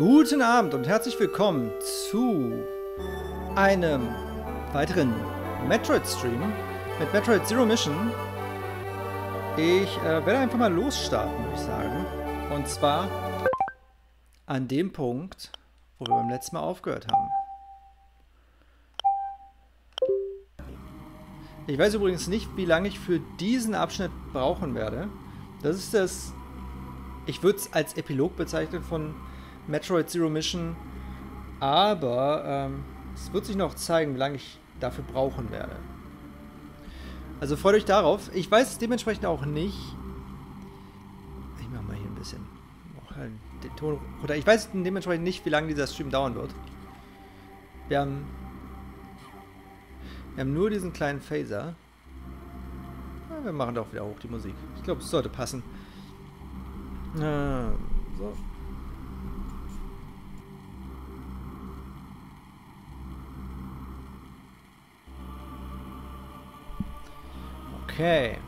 Guten Abend und herzlich willkommen zu einem weiteren Metroid-Stream mit Metroid Zero Mission. Ich äh, werde einfach mal losstarten, würde ich sagen. Und zwar an dem Punkt, wo wir beim letzten Mal aufgehört haben. Ich weiß übrigens nicht, wie lange ich für diesen Abschnitt brauchen werde. Das ist das, ich würde es als Epilog bezeichnen von Metroid Zero Mission, aber ähm, es wird sich noch zeigen, wie lange ich dafür brauchen werde. Also freut euch darauf. Ich weiß dementsprechend auch nicht. Ich mache mal hier ein bisschen den Ton oder ich weiß dementsprechend nicht, wie lange dieser Stream dauern wird. Wir haben wir haben nur diesen kleinen Phaser. Ja, wir machen doch wieder hoch die Musik. Ich glaube, es sollte passen. Ähm, so. Okay.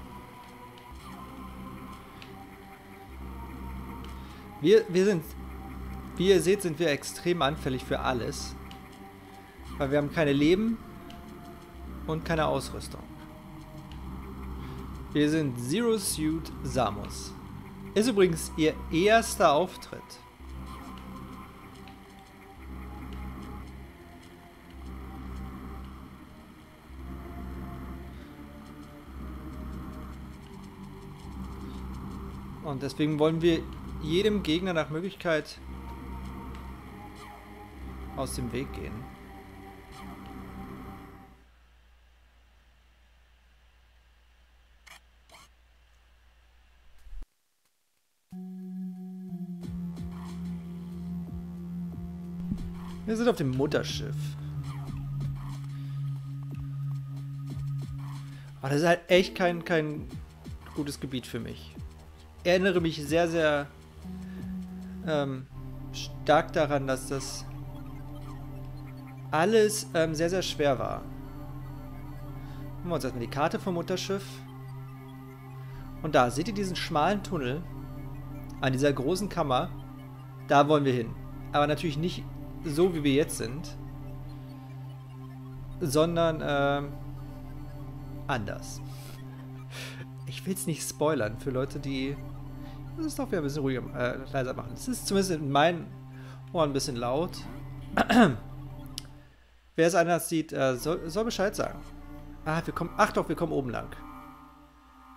Wir, wir sind, wie ihr seht, sind wir extrem anfällig für alles. Weil wir haben keine Leben und keine Ausrüstung. Wir sind Zero Suit Samus. Ist übrigens ihr erster Auftritt. Und deswegen wollen wir jedem Gegner nach Möglichkeit aus dem Weg gehen. Wir sind auf dem Mutterschiff. Aber das ist halt echt kein, kein gutes Gebiet für mich. Erinnere mich sehr, sehr ähm, stark daran, dass das alles ähm, sehr, sehr schwer war. Gucken wir uns erstmal die Karte vom Mutterschiff. Und da, seht ihr diesen schmalen Tunnel an dieser großen Kammer? Da wollen wir hin. Aber natürlich nicht so, wie wir jetzt sind, sondern äh, anders. Ich will es nicht spoilern für Leute, die das ist doch wieder ein bisschen ruhiger, äh, leiser machen. Es ist zumindest in meinen Ohren ein bisschen laut. Wer es anders sieht, äh, soll, soll, Bescheid sagen. Ah, wir kommen. Ach doch, wir kommen oben lang.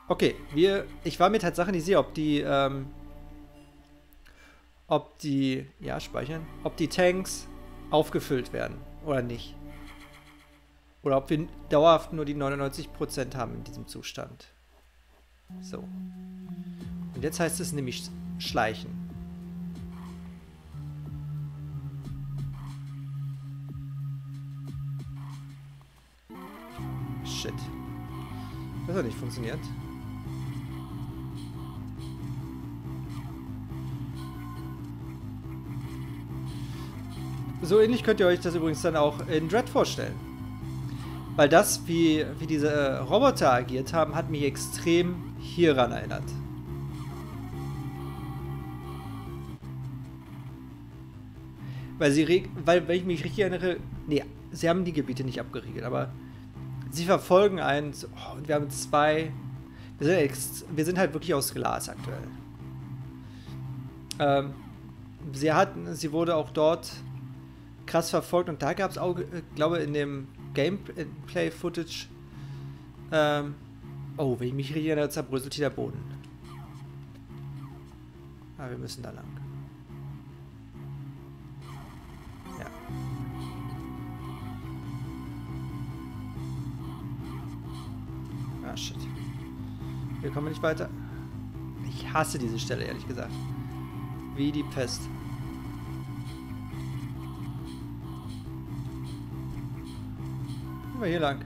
Okay, wir. Ich war mir Tatsache nicht sicher, ob die, ähm, ob die. Ja, speichern. Ob die Tanks aufgefüllt werden oder nicht. Oder ob wir dauerhaft nur die 99% haben in diesem Zustand. So. Und jetzt heißt es nämlich schleichen. Shit. Das hat nicht funktioniert. So ähnlich könnt ihr euch das übrigens dann auch in Dread vorstellen. Weil das, wie, wie diese Roboter agiert haben, hat mich extrem hieran erinnert. Weil sie, weil, wenn ich mich richtig erinnere, nee, sie haben die Gebiete nicht abgeriegelt, aber sie verfolgen eins oh, und wir haben zwei. Wir sind, ex, wir sind halt wirklich aus Glas aktuell. Ähm, sie hatten, sie wurde auch dort krass verfolgt und da gab es auch, äh, glaube in dem Gameplay-Footage, ähm, oh, wenn ich mich richtig erinnere, zerbröselt hier der Boden. Aber ah, wir müssen da lang. Ah, shit. Hier kommen wir nicht weiter. Ich hasse diese Stelle, ehrlich gesagt. Wie die Pest. Gehen wir hier lang.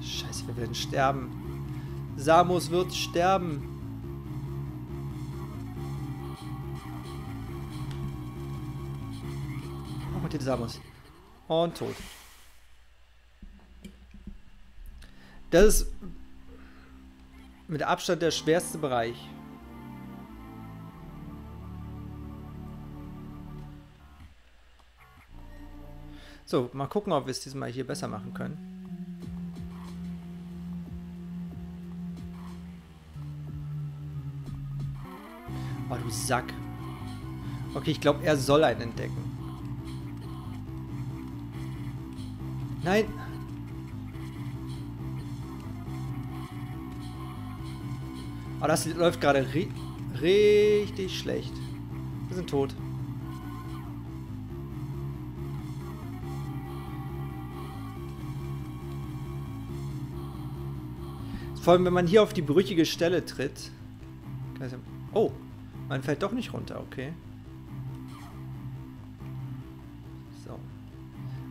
Scheiße, wir werden sterben. Samus wird sterben. Bitte Samus. Und tot. Das ist mit Abstand der schwerste Bereich. So, mal gucken, ob wir es diesmal hier besser machen können. Oh, du Sack. Okay, ich glaube, er soll einen entdecken. Nein. Aber das läuft gerade ri richtig schlecht. Wir sind tot. Vor allem, wenn man hier auf die brüchige Stelle tritt. Oh, man fällt doch nicht runter, okay. So.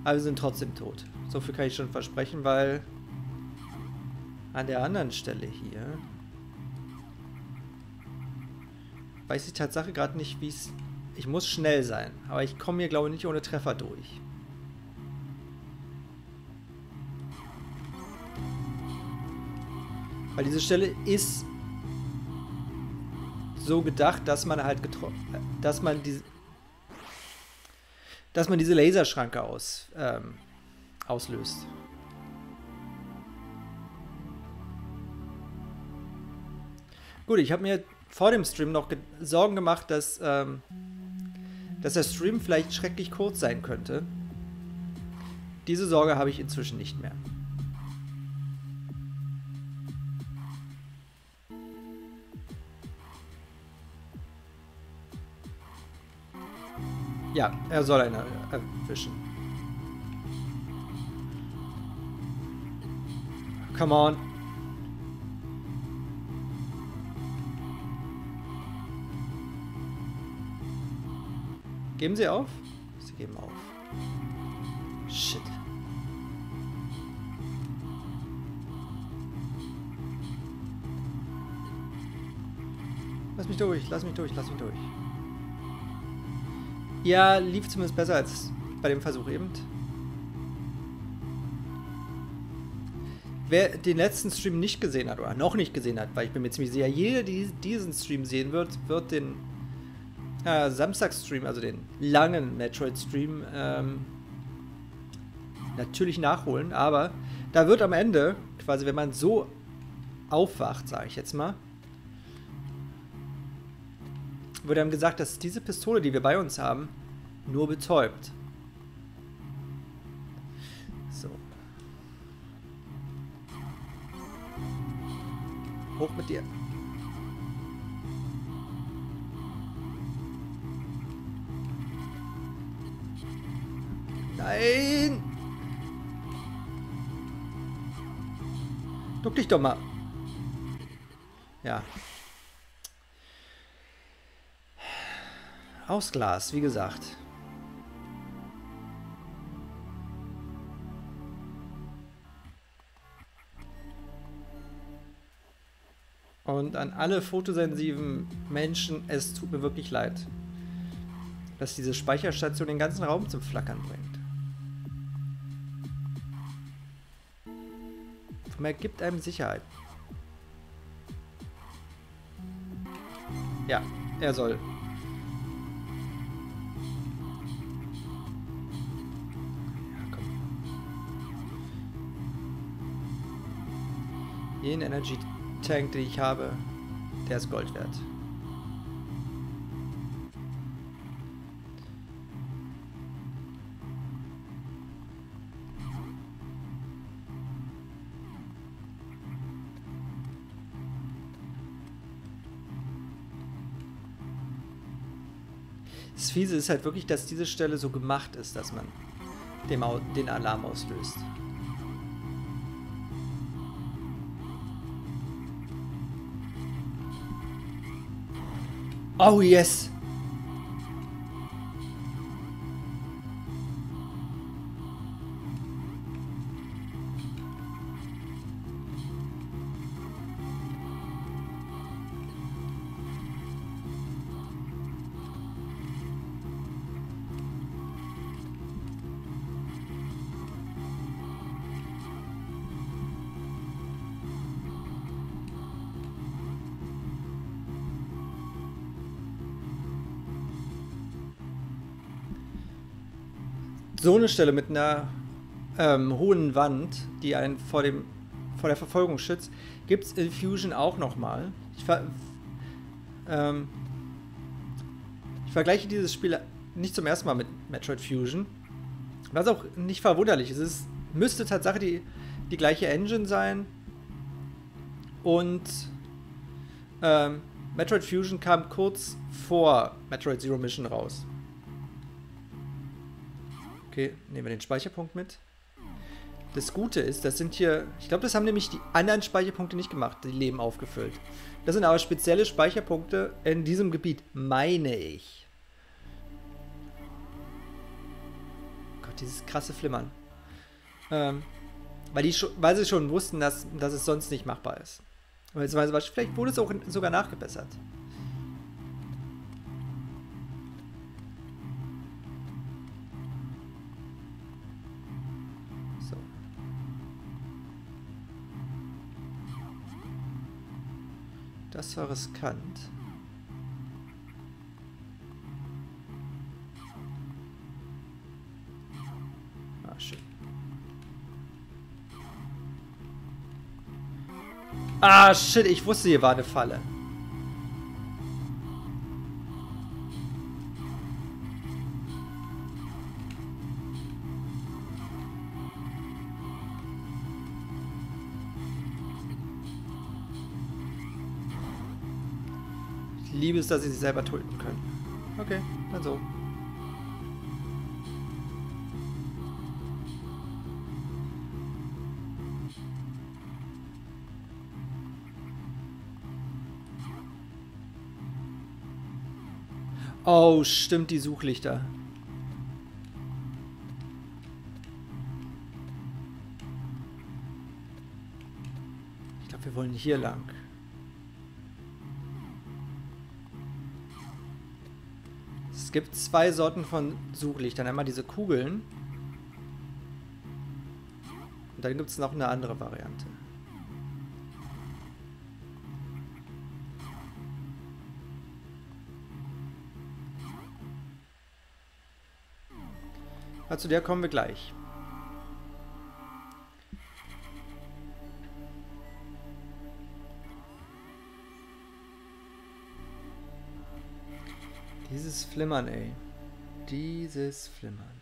Aber wir sind trotzdem tot. So viel kann ich schon versprechen, weil an der anderen Stelle hier weiß ich Tatsache gerade nicht, wie es... Ich muss schnell sein, aber ich komme hier, glaube ich, nicht ohne Treffer durch. Weil diese Stelle ist so gedacht, dass man halt getroffen, dass man diese, dass man diese Laserschranke aus, ähm, auslöst. Gut, ich habe mir vor dem Stream noch ge Sorgen gemacht, dass, ähm, dass der Stream vielleicht schrecklich kurz sein könnte. Diese Sorge habe ich inzwischen nicht mehr. Ja, er soll eine erwischen. Come on. Geben Sie auf? Sie geben auf. Shit. Lass mich durch, lass mich durch, lass mich durch. Ja, lief zumindest besser als bei dem Versuch eben. Wer den letzten Stream nicht gesehen hat oder noch nicht gesehen hat, weil ich bin mir ziemlich sicher, jeder, der diesen Stream sehen wird, wird den äh, Samstag-Stream, also den langen Metroid-Stream, ähm, natürlich nachholen. Aber da wird am Ende, quasi, wenn man so aufwacht, sage ich jetzt mal, wurde einem gesagt, dass diese Pistole, die wir bei uns haben, nur betäubt. Hoch mit dir. Nein! Duck dich doch mal. Ja, Aus Glas, wie gesagt. Und an alle fotosensitiven Menschen, es tut mir wirklich leid, dass diese Speicherstation den ganzen Raum zum Flackern bringt. Mehr gibt einem Sicherheit. Ja, er soll Jeden Energy Tank, den ich habe, der ist Gold wert. Das Fiese ist halt wirklich, dass diese Stelle so gemacht ist, dass man den Alarm auslöst. Oh, yes. Stelle mit einer ähm, hohen Wand, die einen vor, dem, vor der Verfolgung schützt, gibt es in Fusion auch nochmal. Ich, ver ähm, ich vergleiche dieses Spiel nicht zum ersten Mal mit Metroid Fusion. Was auch nicht verwunderlich ist. Es müsste tatsächlich die, die gleiche Engine sein. Und ähm, Metroid Fusion kam kurz vor Metroid Zero Mission raus. Okay, nehmen wir den Speicherpunkt mit. Das Gute ist, das sind hier, ich glaube, das haben nämlich die anderen Speicherpunkte nicht gemacht, die Leben aufgefüllt. Das sind aber spezielle Speicherpunkte in diesem Gebiet, meine ich. Gott, dieses krasse Flimmern. Ähm, weil, die, weil sie schon wussten, dass, dass es sonst nicht machbar ist. Vielleicht wurde es auch sogar nachgebessert. Das war riskant. Ah, shit, ich wusste, hier war eine Falle. Es, dass sie sich selber töten können. Okay, dann so. Oh, stimmt, die Suchlichter. Ich glaube, wir wollen hier lang. Es gibt zwei Sorten von Suchlichtern. Einmal diese Kugeln. Und dann gibt es noch eine andere Variante. Ja, zu der kommen wir gleich. Flimmern, ey. Dieses Flimmern.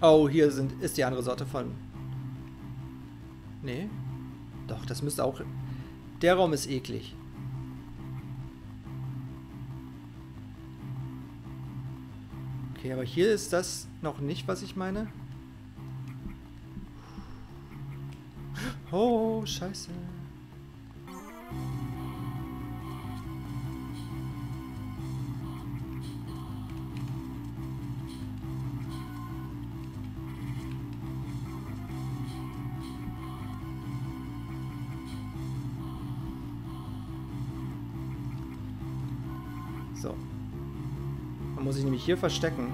Oh, hier sind, ist die andere Sorte von... Nee. Doch, das müsste auch... Der Raum ist eklig. Okay, aber hier ist das noch nicht, was ich meine. Scheiße. hier verstecken.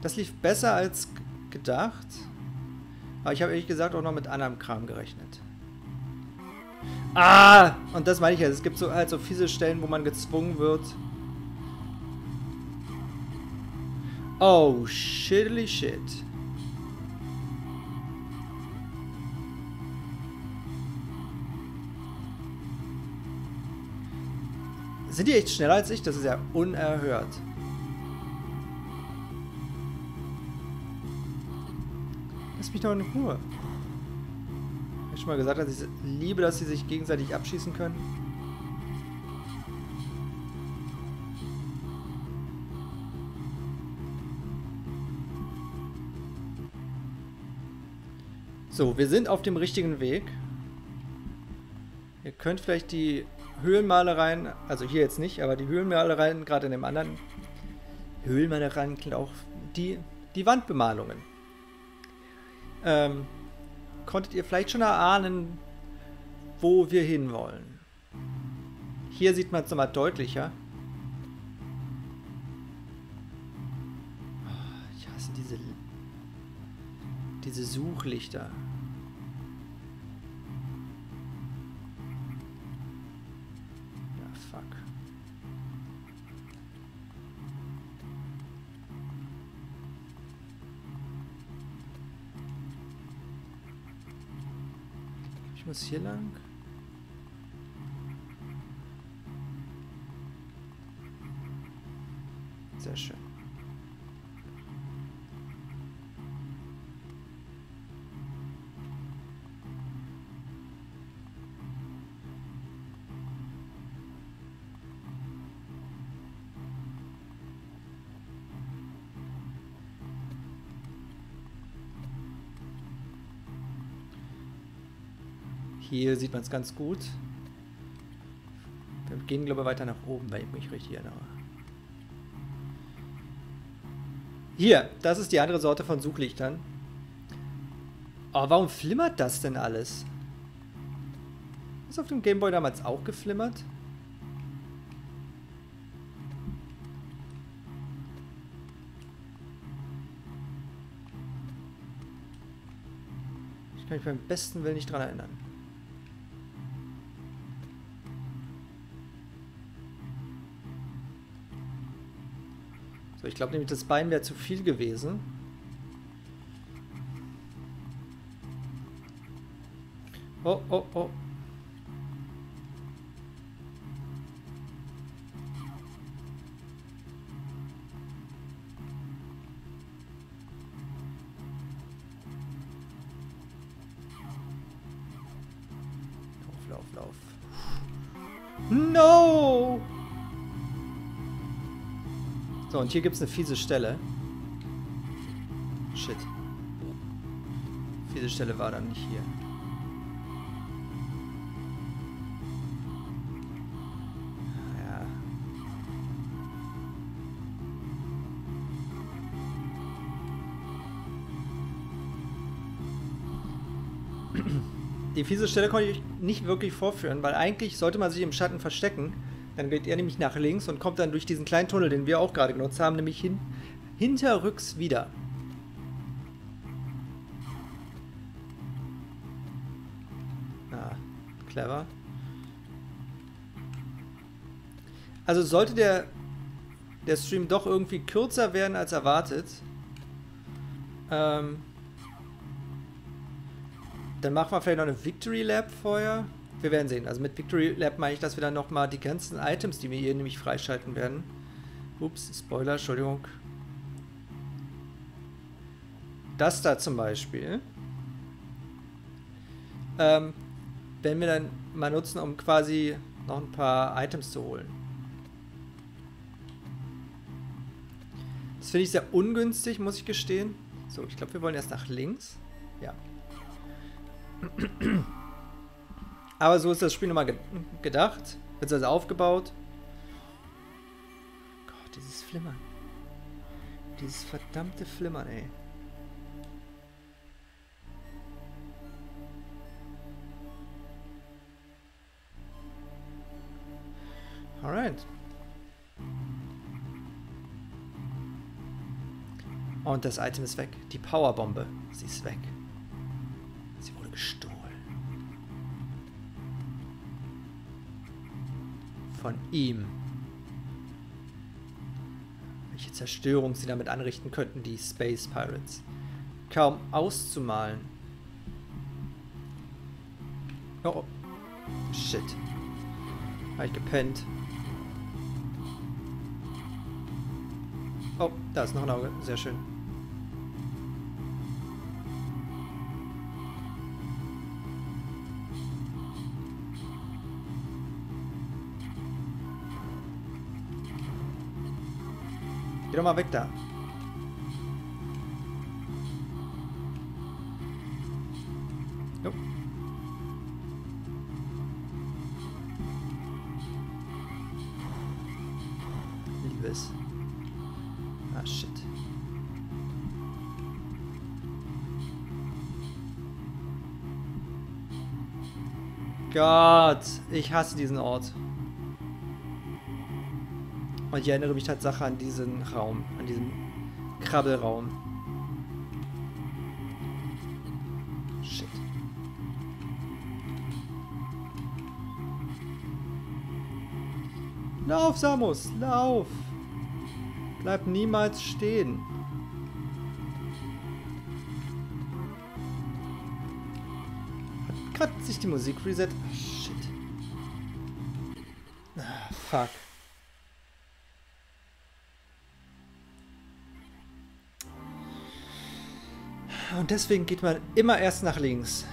Das lief besser als gedacht. Aber ich habe ehrlich gesagt auch noch mit anderem Kram gerechnet. Ah! Und das meine ich ja. Es gibt so halt so fiese Stellen, wo man gezwungen wird. Oh, shittily shit. Sind die echt schneller als ich? Das ist ja unerhört. Lass mich doch in Ruhe. Ich habe schon mal gesagt, dass ich liebe, dass sie sich gegenseitig abschießen können. So, wir sind auf dem richtigen Weg. Ihr könnt vielleicht die Höhlenmalereien, also hier jetzt nicht, aber die Höhlenmalereien, gerade in dem anderen Höhlenmalereien auch die, die Wandbemalungen. Ähm, konntet ihr vielleicht schon erahnen, wo wir hinwollen? Hier sieht man es nochmal deutlicher. Ich hasse diese... Diese Suchlichter. Muss hier lang. Sehr schön. Hier sieht man es ganz gut. Wir gehen, glaube ich, weiter nach oben, wenn ich mich richtig erinnere. Hier, das ist die andere Sorte von Suchlichtern. Aber warum flimmert das denn alles? Ist auf dem Gameboy damals auch geflimmert? Ich kann mich beim besten Willen nicht dran erinnern. Ich glaube nämlich, das Bein wäre zu viel gewesen. Oh, oh, oh. Und hier gibt es eine fiese Stelle. Shit. Fiese Stelle war dann nicht hier. Ja. Die fiese Stelle konnte ich nicht wirklich vorführen, weil eigentlich sollte man sich im Schatten verstecken. Dann geht er nämlich nach links und kommt dann durch diesen kleinen Tunnel, den wir auch gerade genutzt haben, nämlich hin, hinterrücks wieder. Ah, clever. Also sollte der, der Stream doch irgendwie kürzer werden als erwartet, ähm, dann machen wir vielleicht noch eine Victory Lab vorher. Wir werden sehen. Also mit Victory Lab meine ich, dass wir dann nochmal die ganzen Items, die wir hier nämlich freischalten werden. Ups, Spoiler, Entschuldigung. Das da zum Beispiel. Ähm, werden wir dann mal nutzen, um quasi noch ein paar Items zu holen. Das finde ich sehr ungünstig, muss ich gestehen. So, ich glaube, wir wollen erst nach links. Ja. Aber so ist das Spiel nochmal ge gedacht, beziehungsweise aufgebaut. Gott, dieses Flimmern. Dieses verdammte Flimmern, ey. Alright. Und das Item ist weg. Die Powerbombe. Sie ist weg. Sie wurde gestohlen. Von ihm. Welche Zerstörung sie damit anrichten könnten, die Space Pirates. Kaum auszumalen. Oh. Shit. Hab ich gepennt. Oh, da ist noch ein Auge. Sehr schön. Doch mal weg da. Jo. Liebes. Ah, shit. Gott, ich hasse diesen Ort. Und ich erinnere mich tatsächlich an diesen Raum, an diesen Krabbelraum. Shit. Lauf, Samus, lauf! Bleib niemals stehen. Hat sich die Musik reset? Ah, shit. Ah, fuck. Und deswegen geht man immer erst nach links.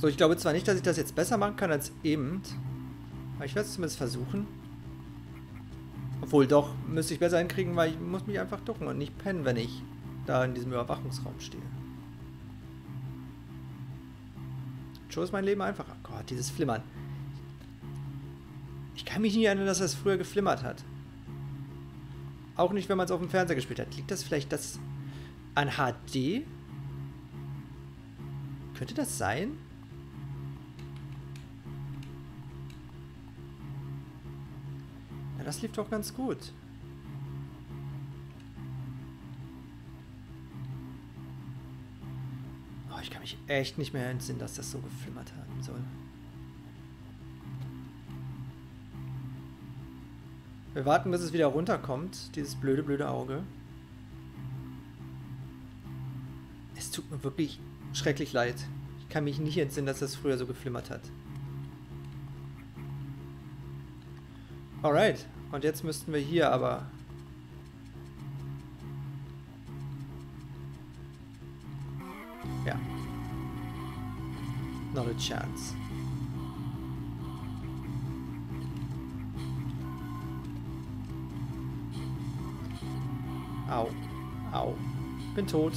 So, ich glaube zwar nicht, dass ich das jetzt besser machen kann als eben. Aber ich werde es zumindest versuchen. Obwohl, doch, müsste ich besser hinkriegen, weil ich muss mich einfach ducken und nicht pennen, wenn ich da in diesem Überwachungsraum stehe. Schon ist mein Leben einfacher. Gott, dieses Flimmern. Ich kann mich nicht erinnern, dass das früher geflimmert hat. Auch nicht, wenn man es auf dem Fernseher gespielt hat. Liegt das vielleicht das an HD? Könnte das sein? das lief doch ganz gut. Oh, ich kann mich echt nicht mehr entsinnen, dass das so geflimmert haben soll. Wir warten, bis es wieder runterkommt, dieses blöde, blöde Auge. Es tut mir wirklich schrecklich leid. Ich kann mich nicht entsinnen, dass das früher so geflimmert hat. Alright. Und jetzt müssten wir hier aber... Ja. Not a chance. Bin tot.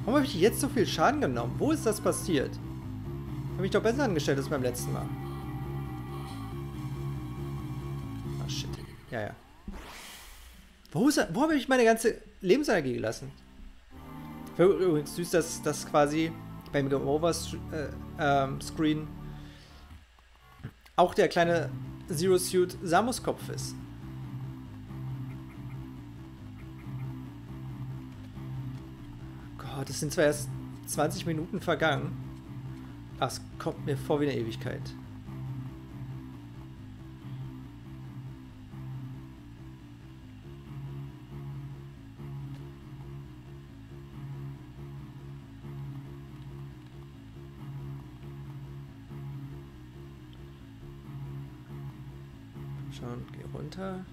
Warum habe ich jetzt so viel Schaden genommen? Wo ist das passiert? Habe ich doch besser angestellt als beim letzten Mal. Ja, ja. Wo, wo habe ich meine ganze Lebensenergie gelassen? Übrigens süß, dass das quasi beim Game Over äh, ähm, Screen auch der kleine Zero Suit Samus Kopf ist. Gott, es sind zwar erst 20 Minuten vergangen. Es kommt mir vor wie eine Ewigkeit. Schauen, geh runter.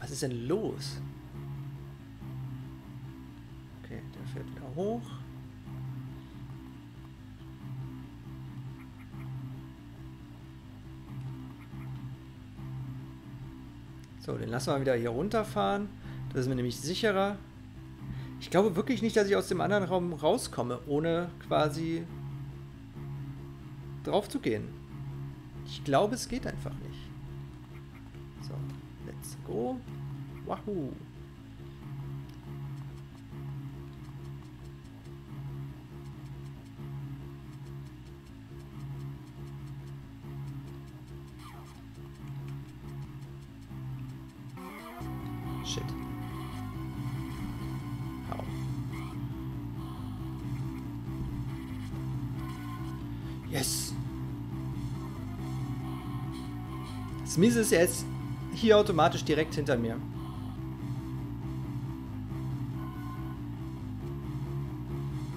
Was ist denn los? Okay, der fährt wieder hoch. So, den lassen wir wieder hier runterfahren. Das ist mir nämlich sicherer. Ich glaube wirklich nicht, dass ich aus dem anderen Raum rauskomme, ohne quasi drauf zu gehen. Ich glaube, es geht einfach nicht. So, let's go. Wahoo. Das Miese ist, er ist hier automatisch direkt hinter mir.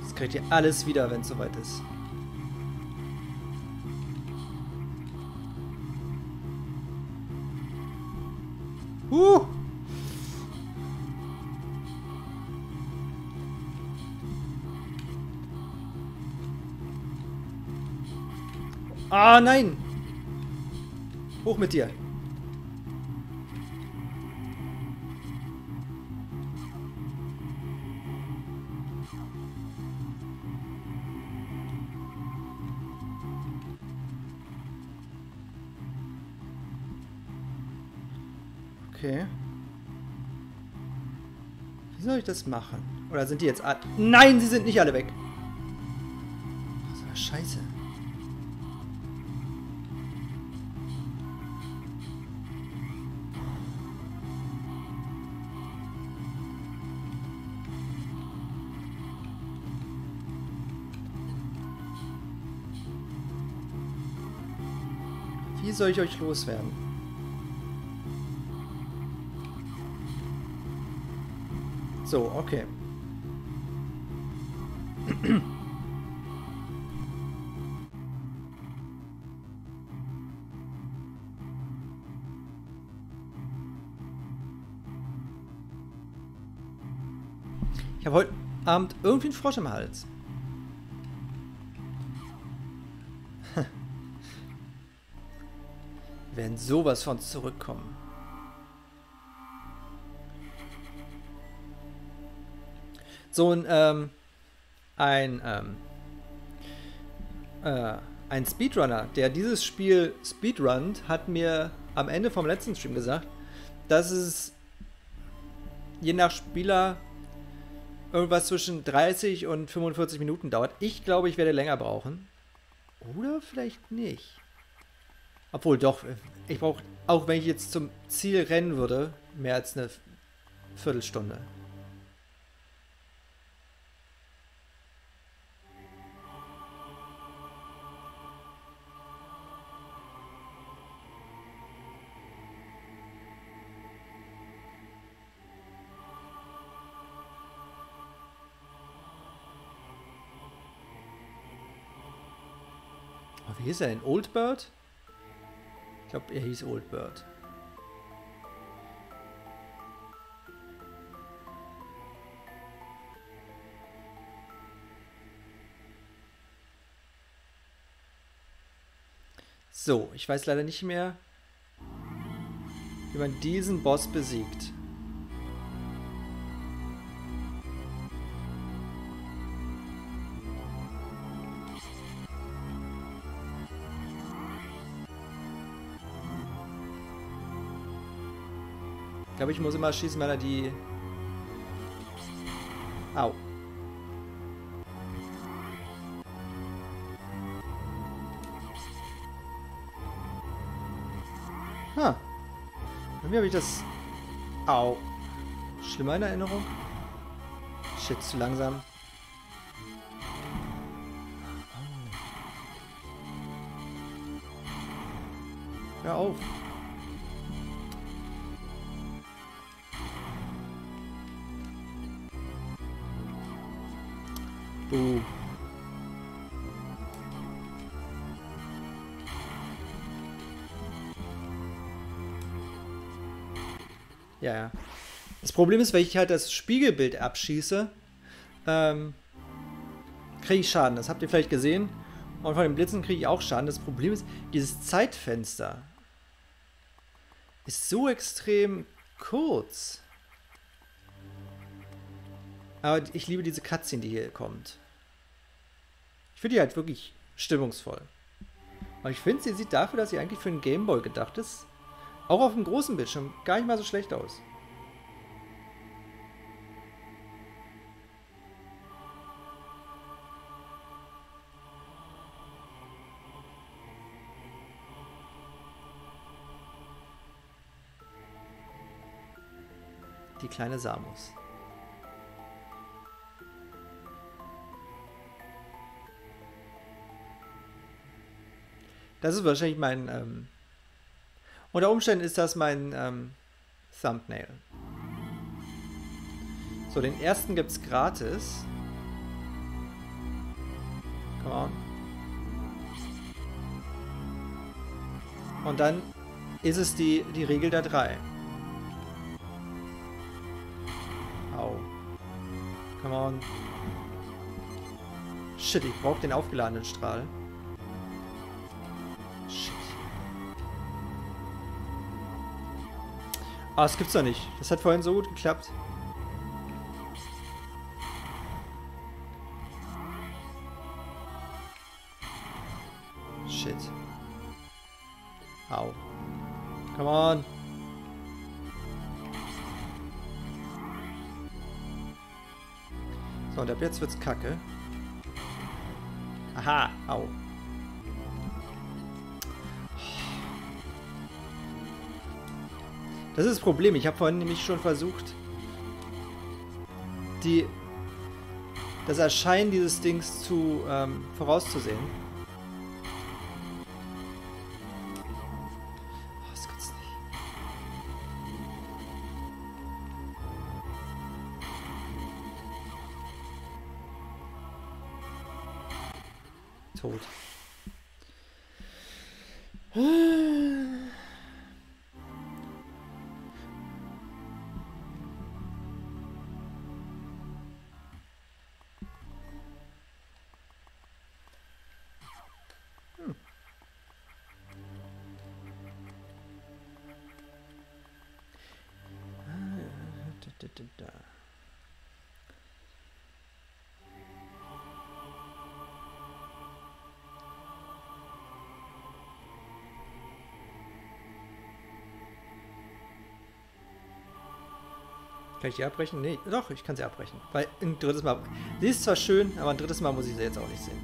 Das kriegt ihr alles wieder, wenn es soweit ist. Huh! Ah, nein! Hoch mit dir. das machen. Oder sind die jetzt alle... Nein, sie sind nicht alle weg. Was war scheiße. Wie soll ich euch loswerden? So, okay. Ich habe heute Abend irgendwie einen Frosch im Hals. werden sowas von zurückkommen. So ein, ähm, ein, ähm, äh, ein Speedrunner, der dieses Spiel speedrunnt, hat mir am Ende vom letzten Stream gesagt, dass es je nach Spieler irgendwas zwischen 30 und 45 Minuten dauert. Ich glaube, ich werde länger brauchen. Oder vielleicht nicht. Obwohl doch, ich brauche, auch wenn ich jetzt zum Ziel rennen würde, mehr als eine Viertelstunde. Hieß er denn? Old Bird? Ich glaube, er hieß Old Bird. So, ich weiß leider nicht mehr, wie man diesen Boss besiegt. Ich glaube, ich muss immer schießen, weil er die... Au. Ha. Irgendwie habe ich das... Au. Schlimmer in Erinnerung? Shit, zu langsam. Hör auf. Buh. Ja, ja. Das Problem ist, wenn ich halt das Spiegelbild abschieße, ähm, kriege ich Schaden. Das habt ihr vielleicht gesehen. Und von den Blitzen kriege ich auch Schaden. Das Problem ist, dieses Zeitfenster ist so extrem kurz. Aber ich liebe diese Cutscene, die hier kommt. Ich finde die halt wirklich stimmungsvoll. Aber ich finde, sie sieht dafür, dass sie eigentlich für einen Gameboy gedacht ist, auch auf dem großen Bildschirm gar nicht mal so schlecht aus. Die kleine Samus. Das ist wahrscheinlich mein. Ähm, unter Umständen ist das mein ähm, Thumbnail. So, den ersten gibt es gratis. Come on. Und dann ist es die, die Regel der drei. Au. Come on. Shit, ich brauche den aufgeladenen Strahl. Ah, das gibt's doch nicht. Das hat vorhin so gut geklappt. Shit. Au. Come on. So, und ab jetzt wird's kacke. Aha, au. Das ist das Problem. Ich habe vorhin nämlich schon versucht, die, das Erscheinen dieses Dings zu ähm, vorauszusehen. Oh, das gibt's nicht. Tot. Kann ich die abbrechen? Nee, doch, ich kann sie abbrechen. Weil ein drittes Mal. Sie ist zwar schön, aber ein drittes Mal muss ich sie jetzt auch nicht sehen.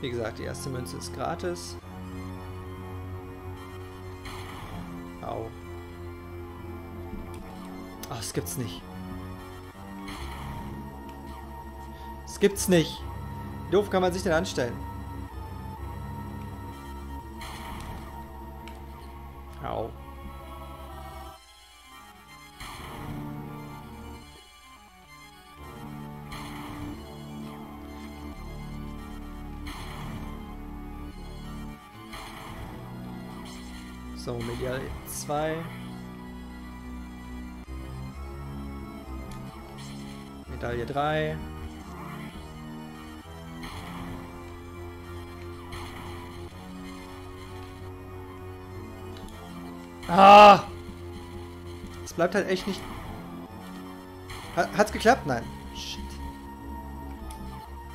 Wie gesagt, die erste Münze ist gratis. Au. Ach, das gibt's nicht. Gibt's nicht. Wie doof kann man sich denn anstellen? Au. So, Medaille 2. Medaille 3. Ah! Es bleibt halt echt nicht... Hat, hat's geklappt? Nein. Shit.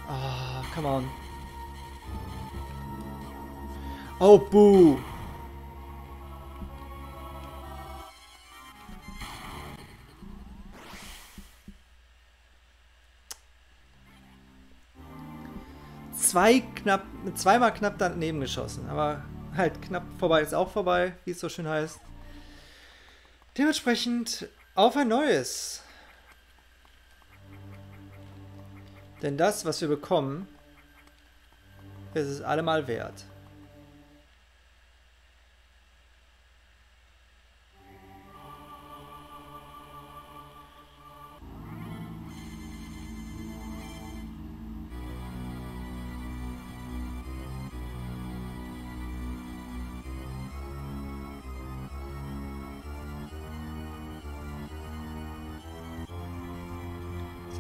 Ah, come on. Oh, boo. Zwei knapp, zweimal knapp daneben geschossen, aber halt knapp vorbei ist auch vorbei, wie es so schön heißt. Dementsprechend auf ein neues. Denn das, was wir bekommen, ist es allemal wert.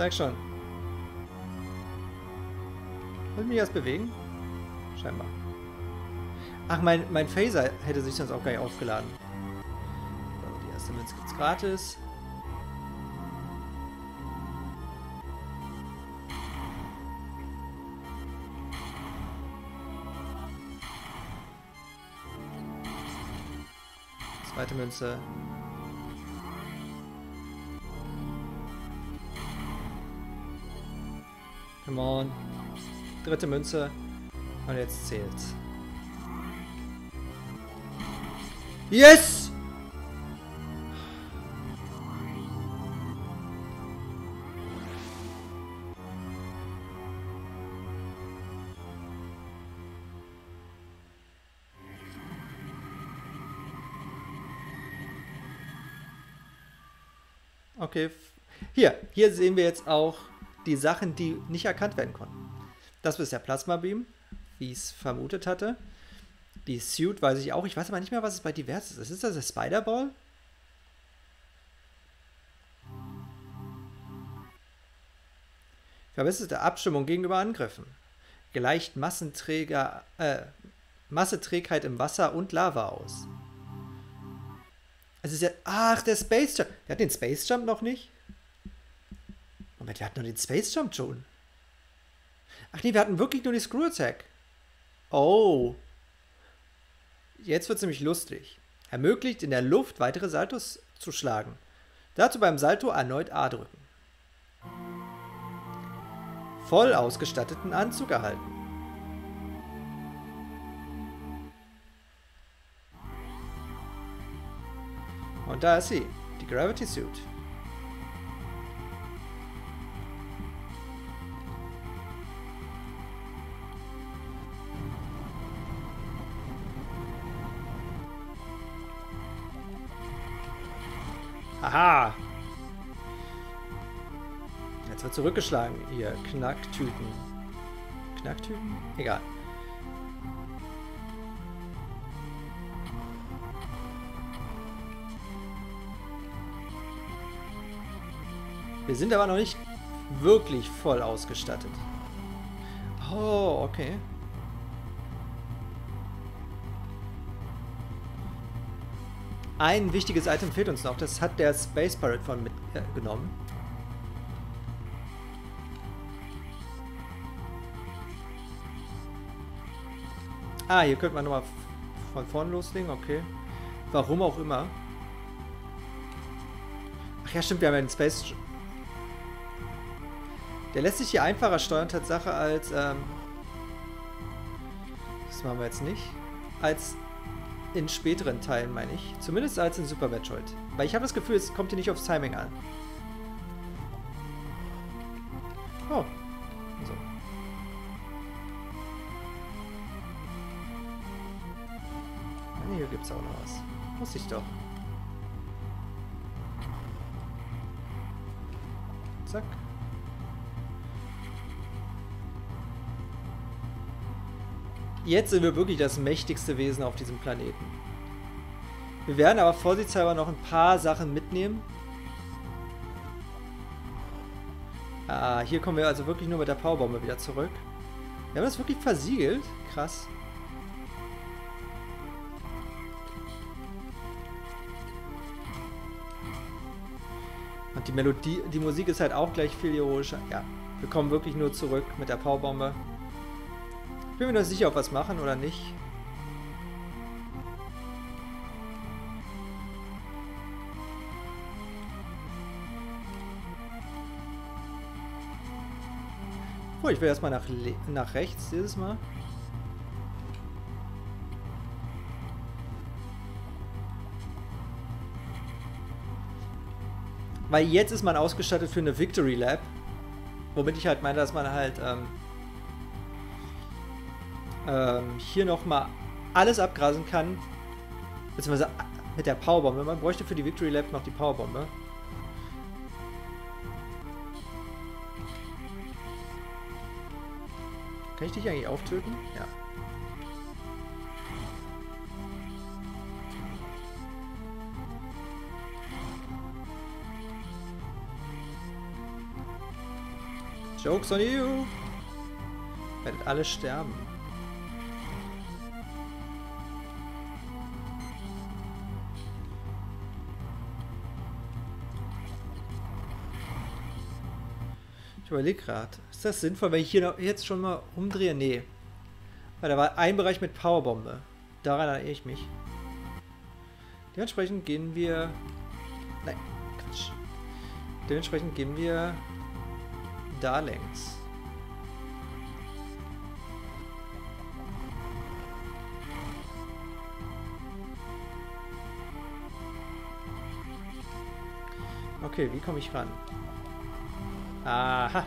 Sag schon. Wollen wir das bewegen? Scheinbar. Ach, mein, mein Phaser hätte sich sonst auch gar nicht aufgeladen. So, die erste Münze gibt's gratis. Zweite Münze. Come on. Dritte Münze. Und jetzt zählt's. Yes! Okay. Hier, hier sehen wir jetzt auch die Sachen, die nicht erkannt werden konnten. Das ist der Plasma Beam, wie ich es vermutet hatte. Die Suit weiß ich auch. Ich weiß aber nicht mehr, was es bei divers ist. Ist das der Spider-Ball? Verbesserte Abstimmung gegenüber Angriffen. Gleicht Massenträger, äh, Masseträgheit im Wasser und Lava aus. Es ist ja. Ach, der Space Jump. Der hat den Space Jump noch nicht? Moment, wir hatten nur den Space Jump schon. Ach nee, wir hatten wirklich nur die Screw Attack. Oh. Jetzt wird es nämlich lustig. Ermöglicht in der Luft weitere Saltos zu schlagen. Dazu beim Salto erneut A drücken. Voll ausgestatteten Anzug erhalten. Und da ist sie, die Gravity Suit. Aha! Jetzt wird zurückgeschlagen. Hier, Knacktüten. Knacktüten? Egal. Wir sind aber noch nicht wirklich voll ausgestattet. Oh, okay. Ein wichtiges Item fehlt uns noch. Das hat der Space Pirate von mitgenommen. Ah, hier könnte man nochmal von vorn loslegen. Okay. Warum auch immer. Ach ja, stimmt. Wir haben ja den Space... Der lässt sich hier einfacher steuern, Tatsache, als... Ähm das machen wir jetzt nicht. Als in späteren Teilen, meine ich. Zumindest als in Super Metroid. Weil ich habe das Gefühl, es kommt hier nicht aufs Timing an. Oh. So. Ah, hier gibt es auch noch was. Muss ich doch. Zack. Jetzt sind wir wirklich das mächtigste Wesen auf diesem Planeten. Wir werden aber vorsichtshalber noch ein paar Sachen mitnehmen. Ah, hier kommen wir also wirklich nur mit der Powerbombe wieder zurück. Wir haben das wirklich versiegelt. Krass. Und die Melodie, die Musik ist halt auch gleich viel ironischer. Ja, wir kommen wirklich nur zurück mit der Powerbombe. Ich bin mir noch sicher, ob wir es machen oder nicht. Oh, ich will erstmal nach, nach rechts dieses Mal. Weil jetzt ist man ausgestattet für eine Victory Lab. Womit ich halt meine, dass man halt ähm, ähm, hier nochmal alles abgrasen kann. Beziehungsweise mit der Powerbombe. Man bräuchte für die Victory Lab noch die Powerbombe. Kann ich dich eigentlich auftöten? Ja. Jokes on you! Werdet alle sterben. Ich überlege gerade, ist das sinnvoll, wenn ich hier jetzt schon mal umdrehe? Nee. Weil da war ein Bereich mit Powerbombe. Daran erinnere ich mich. Dementsprechend gehen wir... Nein, Quatsch. Dementsprechend gehen wir da längs. Okay, wie komme ich ran? Aha.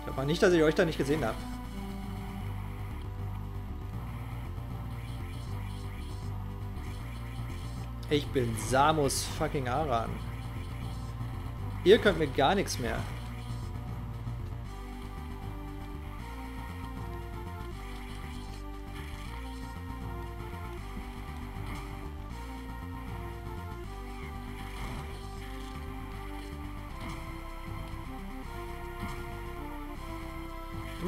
Ich glaube nicht, dass ich euch da nicht gesehen habe. Ich bin Samus fucking Aran. Ihr könnt mir gar nichts mehr.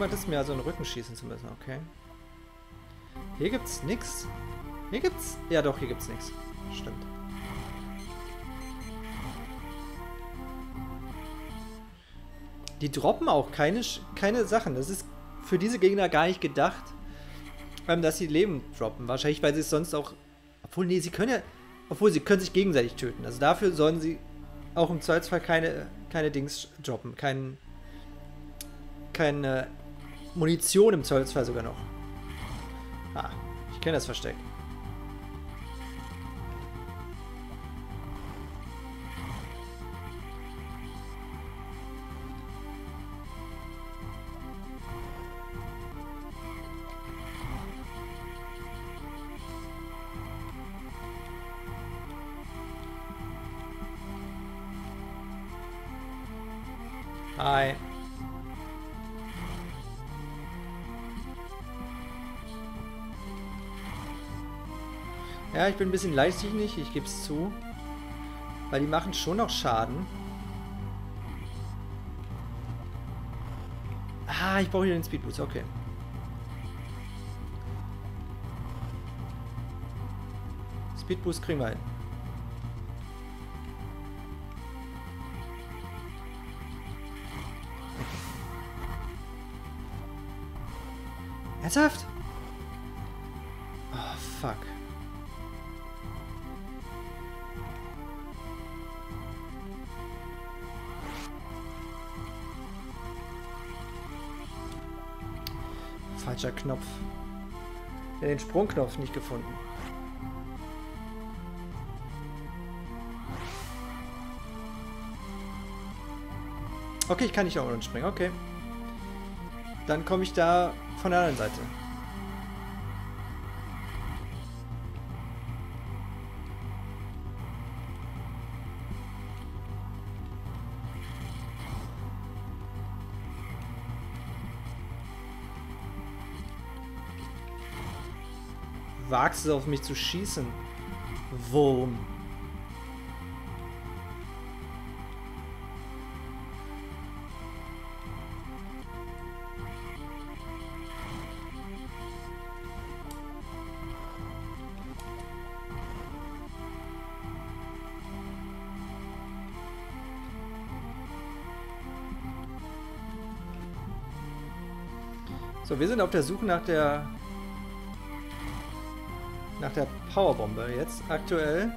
Du meintest mir also in den Rücken schießen zu müssen, okay. Hier gibt's nix. Hier gibt's... Ja doch, hier gibt's nix. Stimmt. Die droppen auch keine, keine Sachen. Das ist für diese Gegner gar nicht gedacht, ähm, dass sie Leben droppen. Wahrscheinlich, weil sie es sonst auch... Obwohl, nee, sie können ja... Obwohl, sie können sich gegenseitig töten. Also dafür sollen sie auch im Zweifelsfall keine, keine Dings droppen. Kein, keine Munition im Zweifelsfall sogar noch. Ah, ich kenne das Versteck. Hi. Ja, ich bin ein bisschen leichtsinnig, ich gebe es zu. Weil die machen schon noch Schaden. Ah, ich brauche hier den Speedboost, okay. Speedboost kriegen wir hin. Ernsthaft? Oh, fuck. Falscher Knopf. Den Sprungknopf nicht gefunden. Okay, ich kann nicht auch springen. Okay. Dann komme ich da von der anderen Seite. Wagst es auf mich zu schießen? Wurm. So, wir sind auf der Suche nach der nach der Powerbombe jetzt aktuell.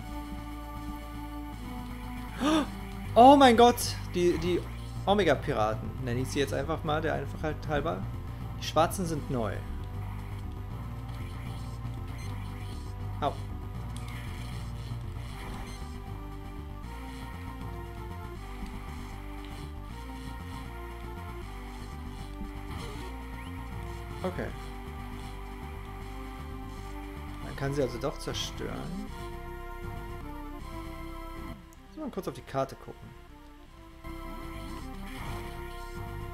Oh mein Gott, die, die Omega-Piraten, nenne ich sie jetzt einfach mal, der Einfachheit halber. Die Schwarzen sind neu. Kann sie also doch zerstören. mal kurz auf die Karte gucken.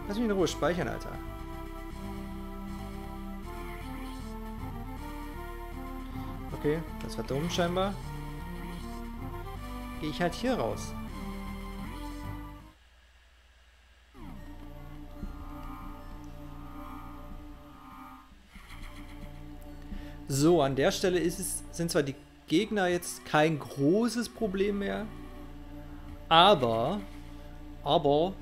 Lass mich in Ruhe speichern, Alter. Okay, das war dumm scheinbar. Gehe ich halt hier raus. So, an der Stelle es, sind zwar die Gegner jetzt kein großes Problem mehr, aber, aber,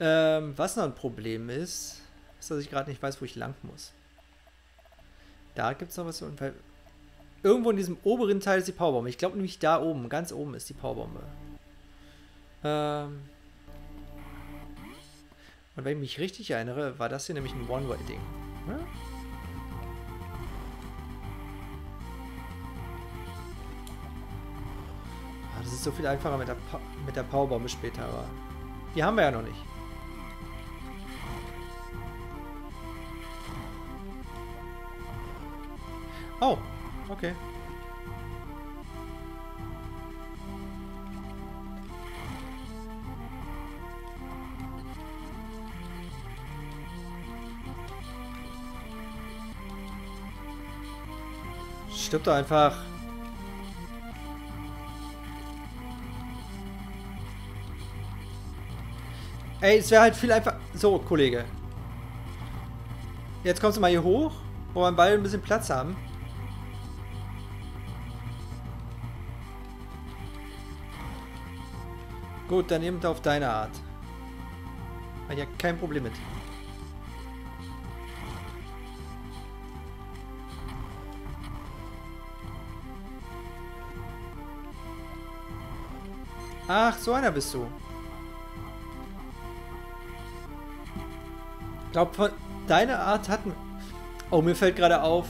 ähm, was noch ein Problem ist, ist, dass ich gerade nicht weiß, wo ich lang muss. Da gibt es noch was. Weil irgendwo in diesem oberen Teil ist die Powerbombe. Ich glaube nämlich da oben, ganz oben ist die Powerbombe. Ähm und wenn ich mich richtig erinnere, war das hier nämlich ein One-Way-Ding. Ja? Das ist so viel einfacher mit der, pa mit der Powerbombe später, aber die haben wir ja noch nicht. Oh, okay. Stirbt einfach. Ey, es wäre halt viel einfach... So, Kollege. Jetzt kommst du mal hier hoch, wo wir beide ein bisschen Platz haben. Gut, dann eben auf deine Art. Ich ja kein Problem mit. Ach, so einer bist du. Glaube, deine Art hatten... Oh, mir fällt gerade auf...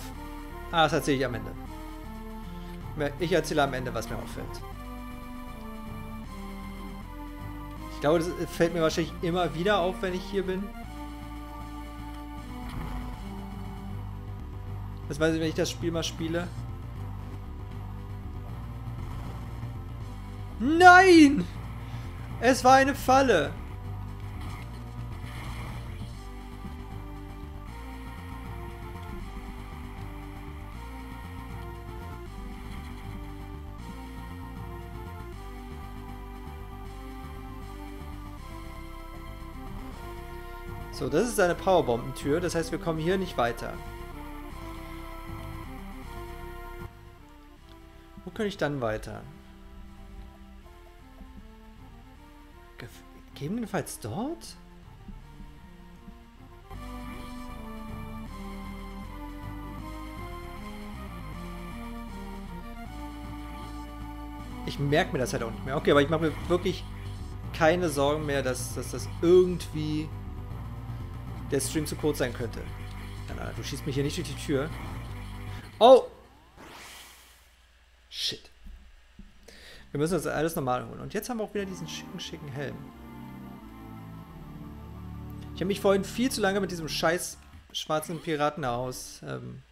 Ah, das erzähle ich am Ende. Ich erzähle am Ende, was mir auffällt. Ich glaube, das fällt mir wahrscheinlich immer wieder auf, wenn ich hier bin. Das weiß ich, wenn ich das Spiel mal spiele. Nein! Es war eine Falle. So, das ist eine Powerbombentür. Das heißt, wir kommen hier nicht weiter. Wo kann ich dann weiter? Ge gegebenenfalls dort? Ich merke mir das halt auch nicht mehr. Okay, aber ich mache mir wirklich keine Sorgen mehr, dass, dass das irgendwie der Stream zu kurz sein könnte. Nein, nein, du schießt mich hier nicht durch die Tür. Oh! Shit. Wir müssen uns alles normal holen. Und jetzt haben wir auch wieder diesen schicken, schicken Helm. Ich habe mich vorhin viel zu lange mit diesem scheiß schwarzen Piratenhaus ähm,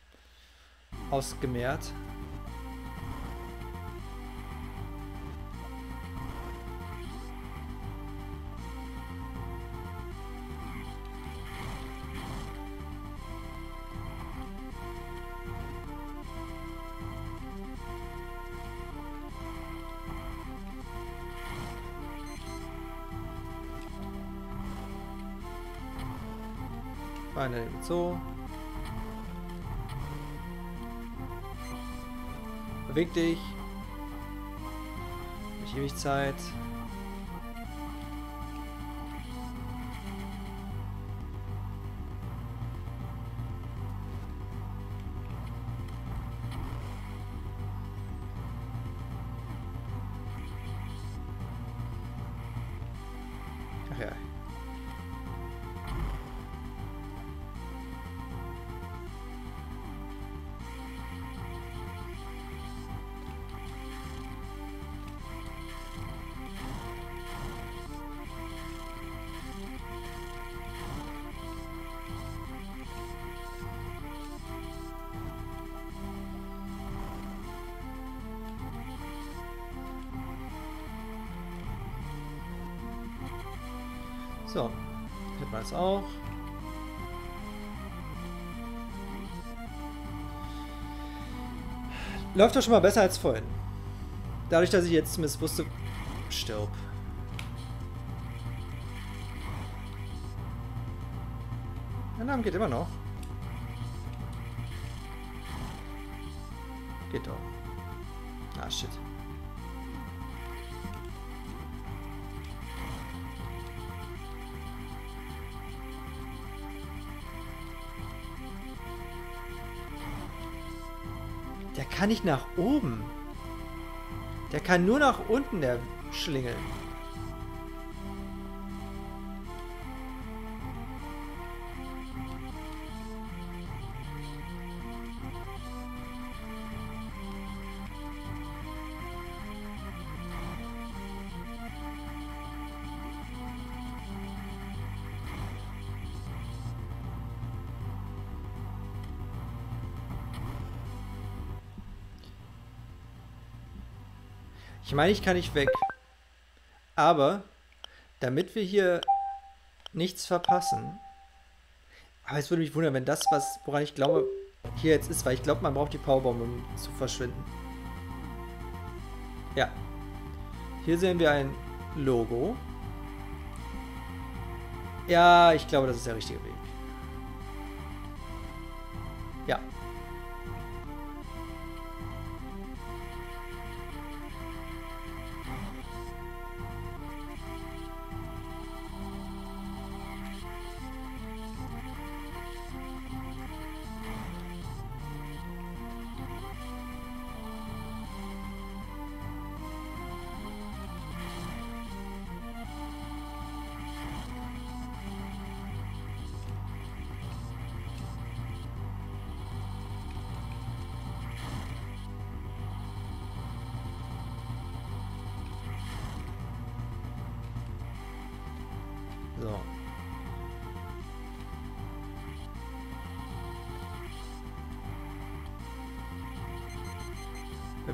ausgemehrt. Beine so. Beweg dich. Nicht ewig Zeit. Das auch. Läuft doch schon mal besser als vorhin. Dadurch, dass ich jetzt zumindest wusste, stirb. Mein Name geht immer noch. Kann nicht nach oben. Der kann nur nach unten, der Schlingel. Ich meine, ich kann nicht weg. Aber, damit wir hier nichts verpassen. Aber es würde mich wundern, wenn das, was, woran ich glaube, hier jetzt ist, weil ich glaube, man braucht die Powerbombe, um zu verschwinden. Ja. Hier sehen wir ein Logo. Ja, ich glaube, das ist der richtige Weg.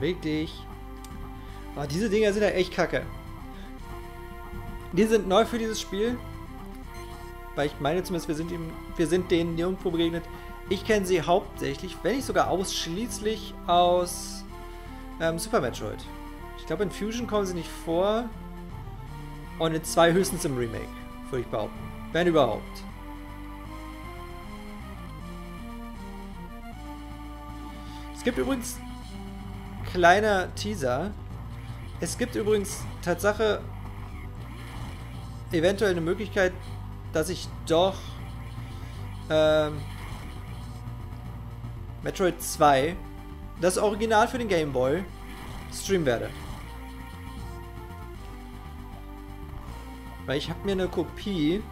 Beweg dich. Aber diese Dinger sind ja echt kacke. Die sind neu für dieses Spiel. Weil ich meine zumindest, wir sind, ihm, wir sind denen nirgendwo begegnet. Ich kenne sie hauptsächlich, wenn nicht sogar ausschließlich aus ähm, Super Metroid. Ich glaube, in Fusion kommen sie nicht vor. Und in zwei höchstens im Remake, würde ich behaupten. Wenn überhaupt. Es gibt übrigens kleiner Teaser. Es gibt übrigens Tatsache eventuell eine Möglichkeit, dass ich doch ähm, Metroid 2, das Original für den Game Boy, streamen werde. Weil ich habe mir eine Kopie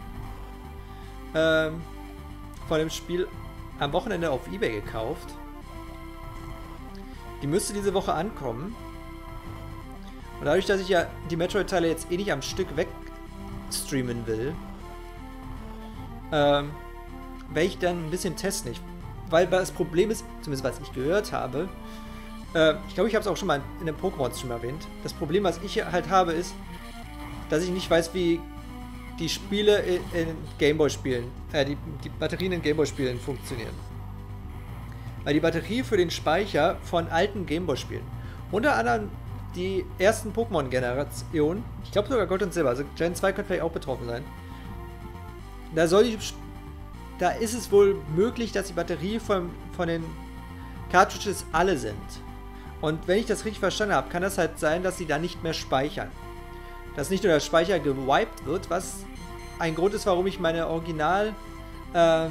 ähm, von dem Spiel am Wochenende auf Ebay gekauft. Die müsste diese Woche ankommen. Und dadurch, dass ich ja die Metroid-Teile jetzt eh nicht am Stück wegstreamen will, ähm, werde ich dann ein bisschen testen. Ich, weil das Problem ist, zumindest was ich gehört habe, äh, ich glaube, ich habe es auch schon mal in einem Pokémon-Stream erwähnt. Das Problem, was ich halt habe, ist, dass ich nicht weiß, wie die Spiele in, in Gameboy-Spielen, äh, die, die Batterien in Gameboy-Spielen funktionieren. Weil die Batterie für den Speicher von alten Gameboy-Spielen, unter anderem die ersten Pokémon-Generationen, ich glaube sogar Gold und Silber, also Gen 2 könnte vielleicht auch betroffen sein, da soll die, da ist es wohl möglich, dass die Batterie von, von den Cartridges alle sind. Und wenn ich das richtig verstanden habe, kann das halt sein, dass sie da nicht mehr speichern. Dass nicht nur der Speicher gewiped wird, was ein Grund ist, warum ich meine Original äh,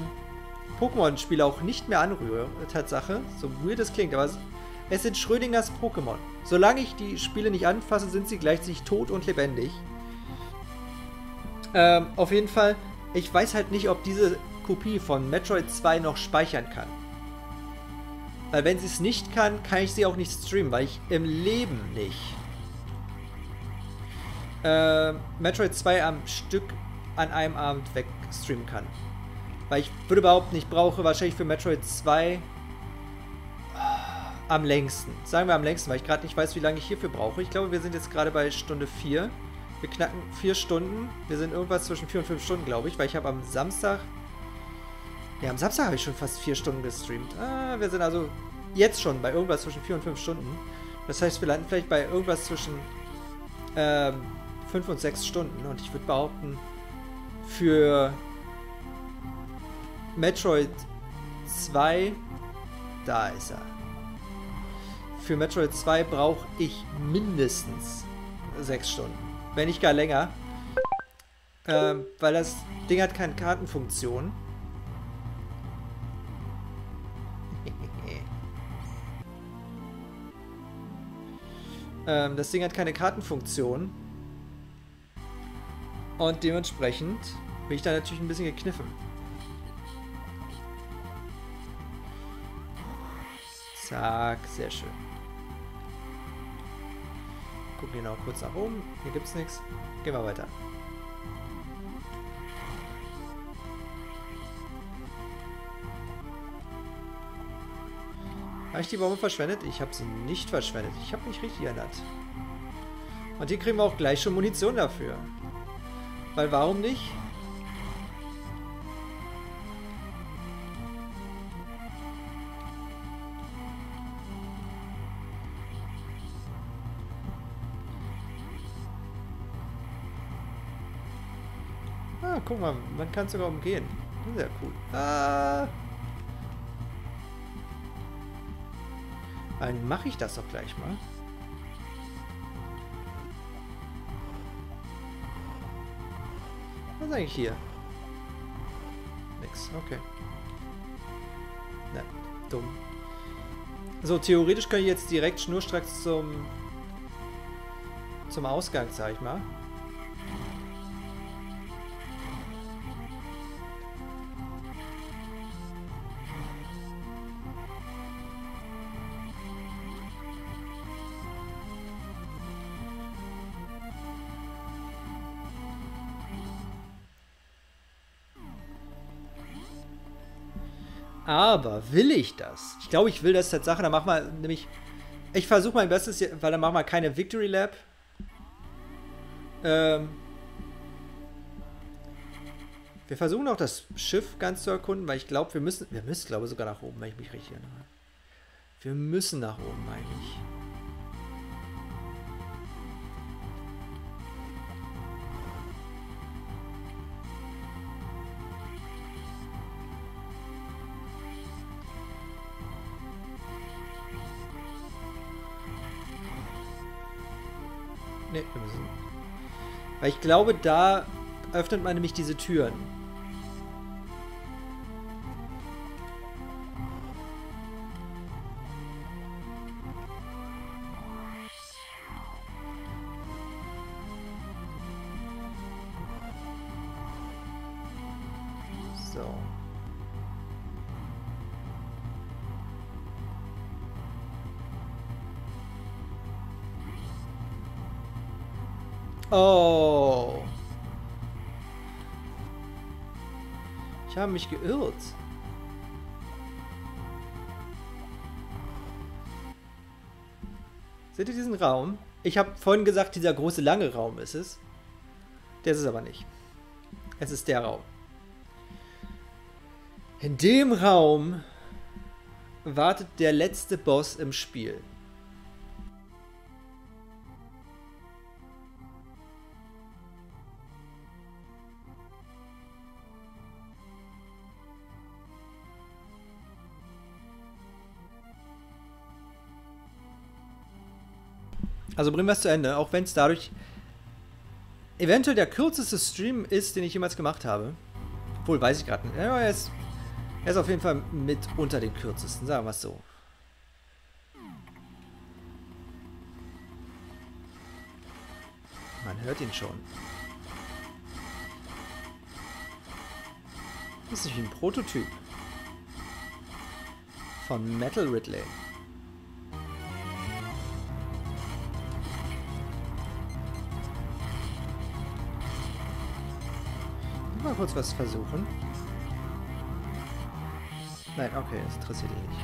Pokémon-Spiele auch nicht mehr anrühre. Tatsache, so weird es klingt, aber es sind Schrödingers Pokémon. Solange ich die Spiele nicht anfasse, sind sie gleichzeitig tot und lebendig. Ähm, auf jeden Fall, ich weiß halt nicht, ob diese Kopie von Metroid 2 noch speichern kann. Weil wenn sie es nicht kann, kann ich sie auch nicht streamen, weil ich im Leben nicht äh, Metroid 2 am Stück an einem Abend wegstreamen kann. Weil ich würde behaupten, ich brauche wahrscheinlich für Metroid 2 am längsten. Sagen wir am längsten, weil ich gerade nicht weiß, wie lange ich hierfür brauche. Ich glaube, wir sind jetzt gerade bei Stunde 4. Wir knacken 4 Stunden. Wir sind irgendwas zwischen 4 und 5 Stunden, glaube ich, weil ich habe am Samstag... Ja, am Samstag habe ich schon fast 4 Stunden gestreamt. Ah, wir sind also jetzt schon bei irgendwas zwischen 4 und 5 Stunden. Das heißt, wir landen vielleicht bei irgendwas zwischen ähm, 5 und 6 Stunden. Und ich würde behaupten, für Metroid 2, da ist er. Für Metroid 2 brauche ich mindestens 6 Stunden. Wenn nicht gar länger. Ähm, weil das Ding hat keine Kartenfunktion. ähm, das Ding hat keine Kartenfunktion. Und dementsprechend bin ich da natürlich ein bisschen gekniffen. Zack, sehr schön. Gucken wir noch kurz nach oben. Hier gibt es nichts. Gehen wir weiter. Habe ich die Bombe verschwendet? Ich habe sie nicht verschwendet. Ich habe mich richtig erinnert. Und hier kriegen wir auch gleich schon Munition dafür. Weil warum nicht? Guck mal, man kann es sogar umgehen. Sehr cool. Ah. Dann mache ich das doch gleich mal. Was ist eigentlich hier? Nix, okay. Na, dumm. So, theoretisch kann ich jetzt direkt schnurstracks zum zum Ausgang, sag ich mal. Aber will ich das? Ich glaube, ich will das Tatsache. Dann machen wir nämlich. Ich versuche mein Bestes, weil dann machen wir keine Victory Lab. Ähm. Wir versuchen auch das Schiff ganz zu erkunden, weil ich glaube, wir müssen. Wir müssen, glaube ich, sogar nach oben, wenn ich mich richtig erinnere. Wir müssen nach oben, meine Weil ich glaube, da öffnet man nämlich diese Türen. Mich geirrt. Seht ihr diesen Raum? Ich habe vorhin gesagt, dieser große lange Raum ist es. Der ist es aber nicht. Es ist der Raum. In dem Raum wartet der letzte Boss im Spiel. Also bringen wir es zu Ende, auch wenn es dadurch eventuell der kürzeste Stream ist, den ich jemals gemacht habe. Obwohl, weiß ich gerade nicht. Er, ist, er ist auf jeden Fall mit unter den kürzesten, sagen wir es so. Man hört ihn schon. Das ist nicht ein Prototyp. Von Metal Ridley. Kurz was versuchen. Nein, okay, das interessiert ihn nicht.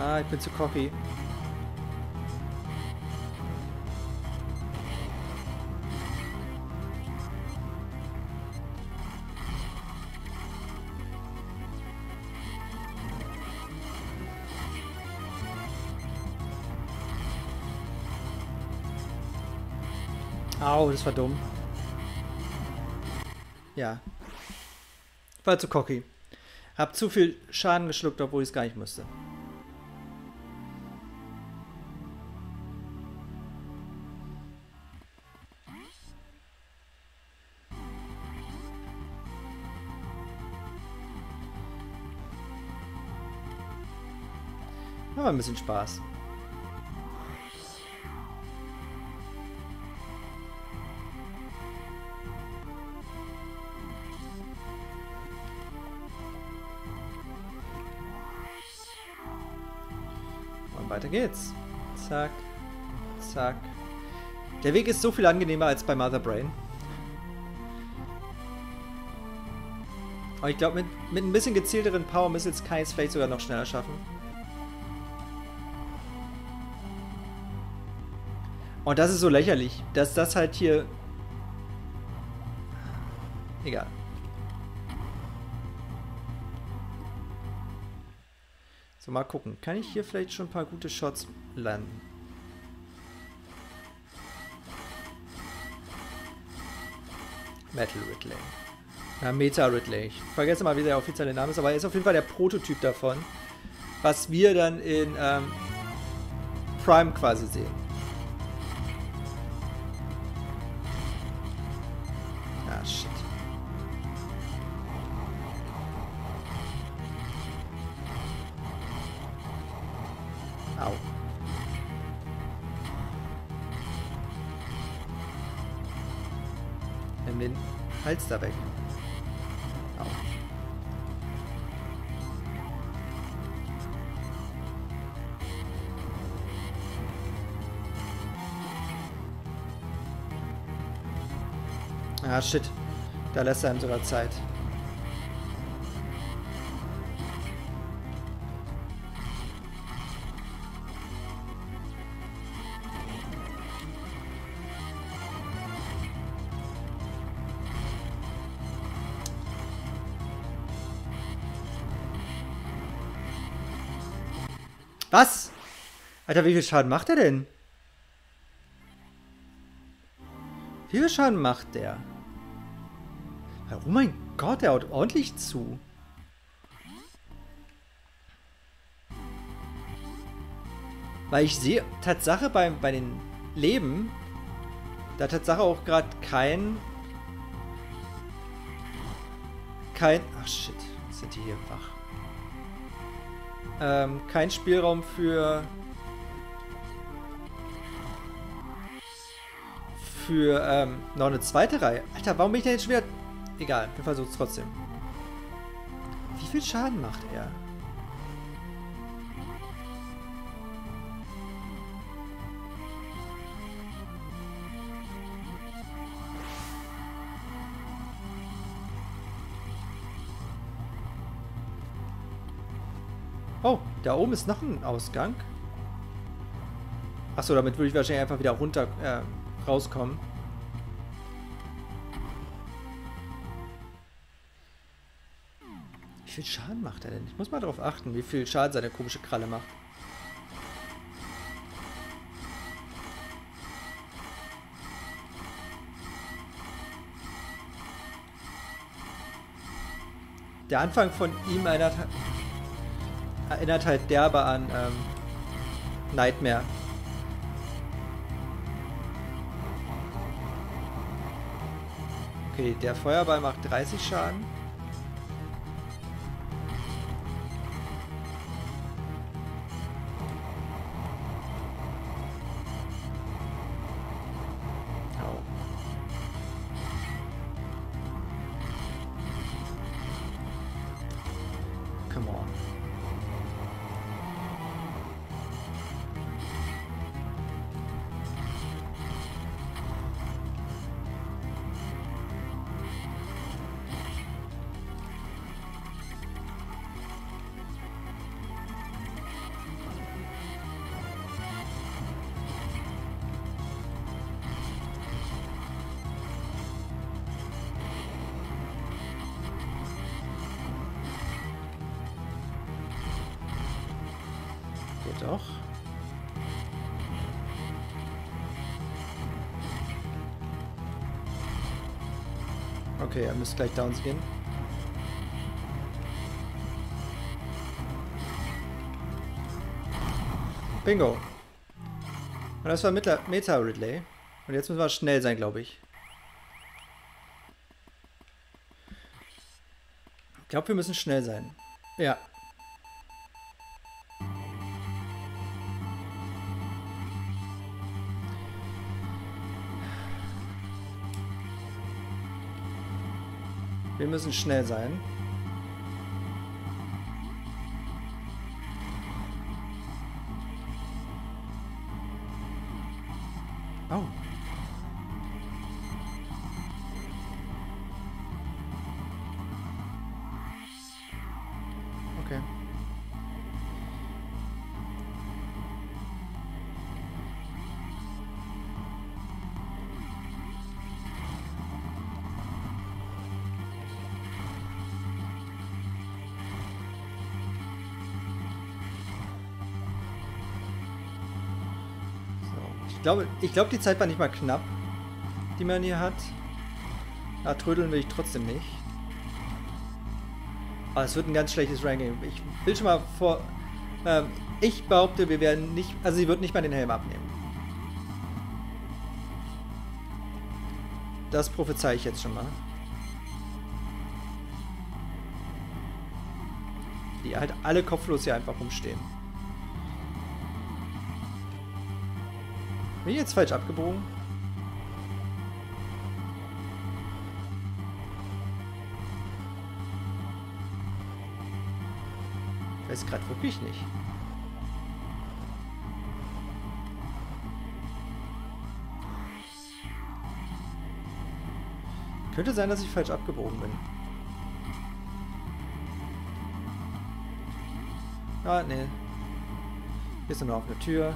Ah, ich bin zu cocky. Au, das war dumm. Ja. War zu cocky. Hab zu viel Schaden geschluckt, obwohl ich es gar nicht musste. Aber ein bisschen Spaß. Weiter geht's. Zack, zack. Der Weg ist so viel angenehmer als bei Mother Brain. Aber ich glaube, mit, mit ein bisschen gezielteren Power Missiles kann ich es vielleicht sogar noch schneller schaffen. Und das ist so lächerlich, dass das halt hier... So, mal gucken. Kann ich hier vielleicht schon ein paar gute Shots landen? Metal Ridley. Ja, Meta Ridley. Ich vergesse mal, wie der offizielle Name ist, aber er ist auf jeden Fall der Prototyp davon, was wir dann in ähm, Prime quasi sehen. Da weg. Au. Ah, shit. Da lässt er ihm sogar Zeit. Was? Alter, wie viel Schaden macht er denn? Wie viel Schaden macht der? Oh mein Gott, der haut ordentlich zu. Weil ich sehe Tatsache bei, bei den Leben, da Tatsache auch gerade kein... Kein... Ach shit, sind die hier wach. Ähm, kein Spielraum für... Für, ähm, noch eine zweite Reihe. Alter, warum bin ich denn jetzt schon wieder... Egal, wir versuchen es trotzdem. Wie viel Schaden macht er? Da oben ist noch ein Ausgang. Achso, damit würde ich wahrscheinlich einfach wieder runter äh, rauskommen. Wie viel Schaden macht er denn? Ich muss mal darauf achten, wie viel Schaden seine komische Kralle macht. Der Anfang von ihm erinnert erinnert halt derbe an ähm, Nightmare. Okay, der Feuerball macht 30 Schaden. Okay, er müsste gleich down gehen. Bingo. Und das war Meta-Relay. Und jetzt müssen wir schnell sein, glaube ich. Ich glaube, wir müssen schnell sein. Ja. Wir müssen schnell sein. Oh. Glaube, ich glaube, die Zeit war nicht mal knapp, die man hier hat. Da trödeln will ich trotzdem nicht. Aber es wird ein ganz schlechtes Ranking. Ich will schon mal vor... Ähm, ich behaupte, wir werden nicht... Also sie wird nicht mal den Helm abnehmen. Das prophezei ich jetzt schon mal. Die halt alle kopflos hier einfach rumstehen. Bin ich jetzt falsch abgebogen? Weiß gerade wirklich nicht. Könnte sein, dass ich falsch abgebogen bin. Ah, nee. Hier ist nur noch eine Tür.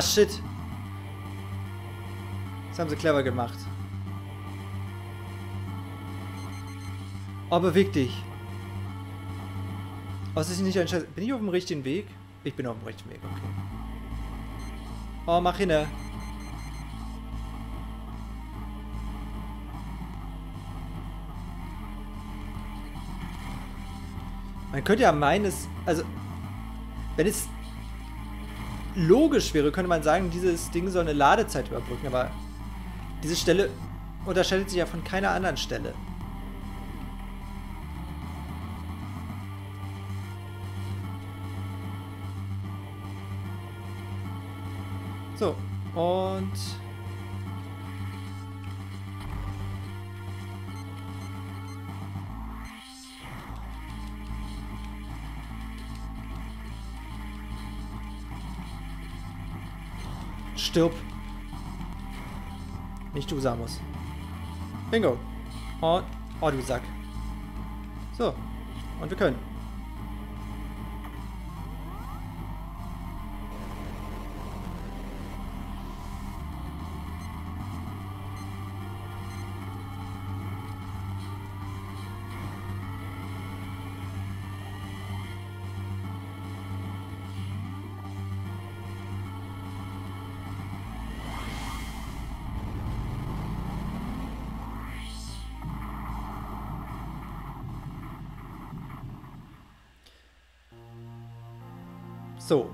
Ah, shit. Das haben sie clever gemacht. Oh, beweg dich. Oh, ist nicht ein Scheiß. Bin ich auf dem richtigen Weg? Ich bin auf dem richtigen Weg, okay. Oh, mach hinne. Man könnte ja meines, also wenn es logisch wäre, könnte man sagen, dieses Ding soll eine Ladezeit überbrücken, aber diese Stelle unterscheidet sich ja von keiner anderen Stelle. So, und Stirb. Nicht du, Samus. Bingo. Und, oh, du Sack. So. Und wir können.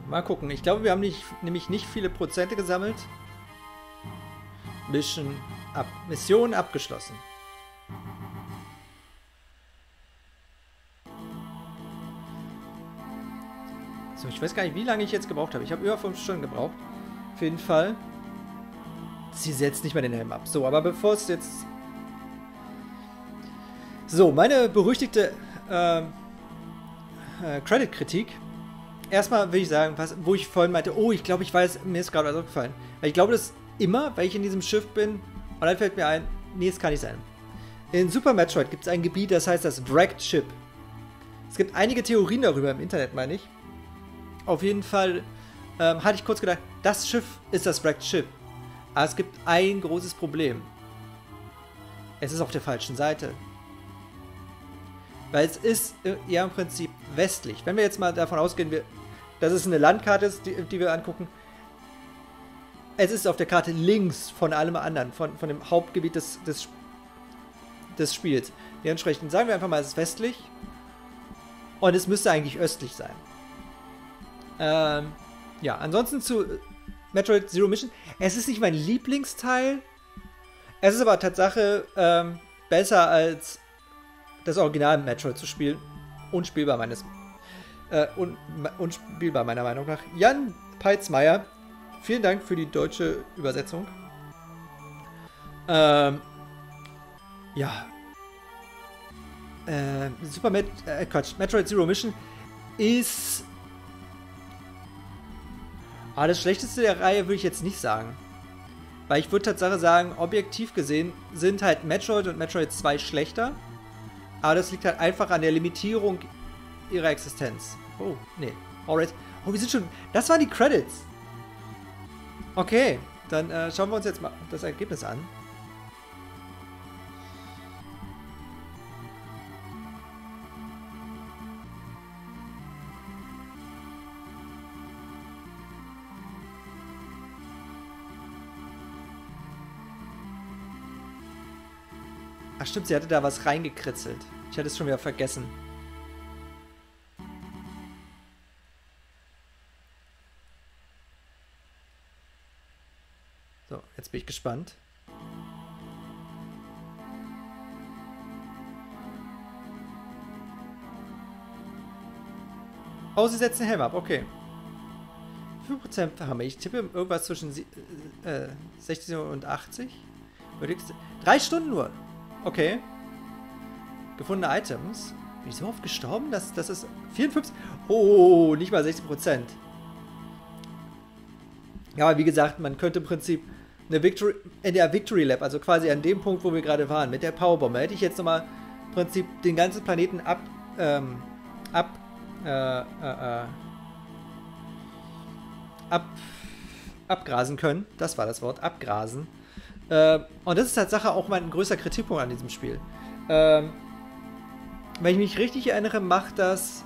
Mal gucken. Ich glaube, wir haben nicht, nämlich nicht viele Prozente gesammelt. Mission ab, Mission abgeschlossen. So, ich weiß gar nicht, wie lange ich jetzt gebraucht habe. Ich habe über 5 Stunden gebraucht. Auf jeden Fall. Sie setzt nicht mal den Helm ab. So, aber bevor es jetzt... So, meine berüchtigte äh, äh, Credit-Kritik erstmal will ich sagen, was, wo ich vorhin meinte, oh, ich glaube, ich weiß, mir ist gerade was aufgefallen. Weil ich glaube, dass immer, weil ich in diesem Schiff bin, und dann fällt mir ein, nee, es kann nicht sein. In Super Metroid gibt es ein Gebiet, das heißt das Wrecked Ship. Es gibt einige Theorien darüber im Internet, meine ich. Auf jeden Fall ähm, hatte ich kurz gedacht, das Schiff ist das Wrecked Ship. Aber es gibt ein großes Problem. Es ist auf der falschen Seite. Weil es ist äh, ja im Prinzip westlich. Wenn wir jetzt mal davon ausgehen, wir, dass es eine Landkarte ist, die, die, wir angucken. Es ist auf der Karte links von allem anderen, von, von dem Hauptgebiet des, des, des Spiels. Dementsprechend sagen wir einfach mal, es ist westlich. Und es müsste eigentlich östlich sein. Ähm, ja, ansonsten zu Metroid Zero Mission. Es ist nicht mein Lieblingsteil. Es ist aber Tatsache ähm, besser als das Original Metroid zu spielen. Unspielbar meines äh, un, unspielbar meiner Meinung nach. Jan Peitzmeier, vielen Dank für die deutsche Übersetzung. Ähm, ja. Äh, Super Met äh, Quatsch, Metroid Zero Mission ist ah, das schlechteste der Reihe würde ich jetzt nicht sagen. Weil ich würde tatsächlich sagen, objektiv gesehen sind halt Metroid und Metroid 2 schlechter. Aber das liegt halt einfach an der Limitierung ihrer Existenz. Oh, nee. Alright. Oh, wir sind schon... Das waren die Credits. Okay, dann äh, schauen wir uns jetzt mal das Ergebnis an. Ach stimmt, sie hatte da was reingekritzelt. Ich hatte es schon wieder vergessen. Jetzt bin ich gespannt. Oh, sie setzen Helm ab, okay. 5% haben wir. Ich tippe irgendwas zwischen äh, 60 und 80. Drei Stunden nur. Okay. Gefundene Items. Bin ich so oft gestorben? Das, das ist 54. Oh, nicht mal 60%. Ja, aber wie gesagt, man könnte im Prinzip eine Victory, in der Victory Lab, also quasi an dem Punkt, wo wir gerade waren, mit der Powerbombe, hätte ich jetzt nochmal im Prinzip den ganzen Planeten ab, ähm, ab, äh, äh, äh, ab, abgrasen können. Das war das Wort, abgrasen. Äh, und das ist Tatsache auch mein größter Kritikpunkt an diesem Spiel. Ähm, wenn ich mich richtig erinnere, macht das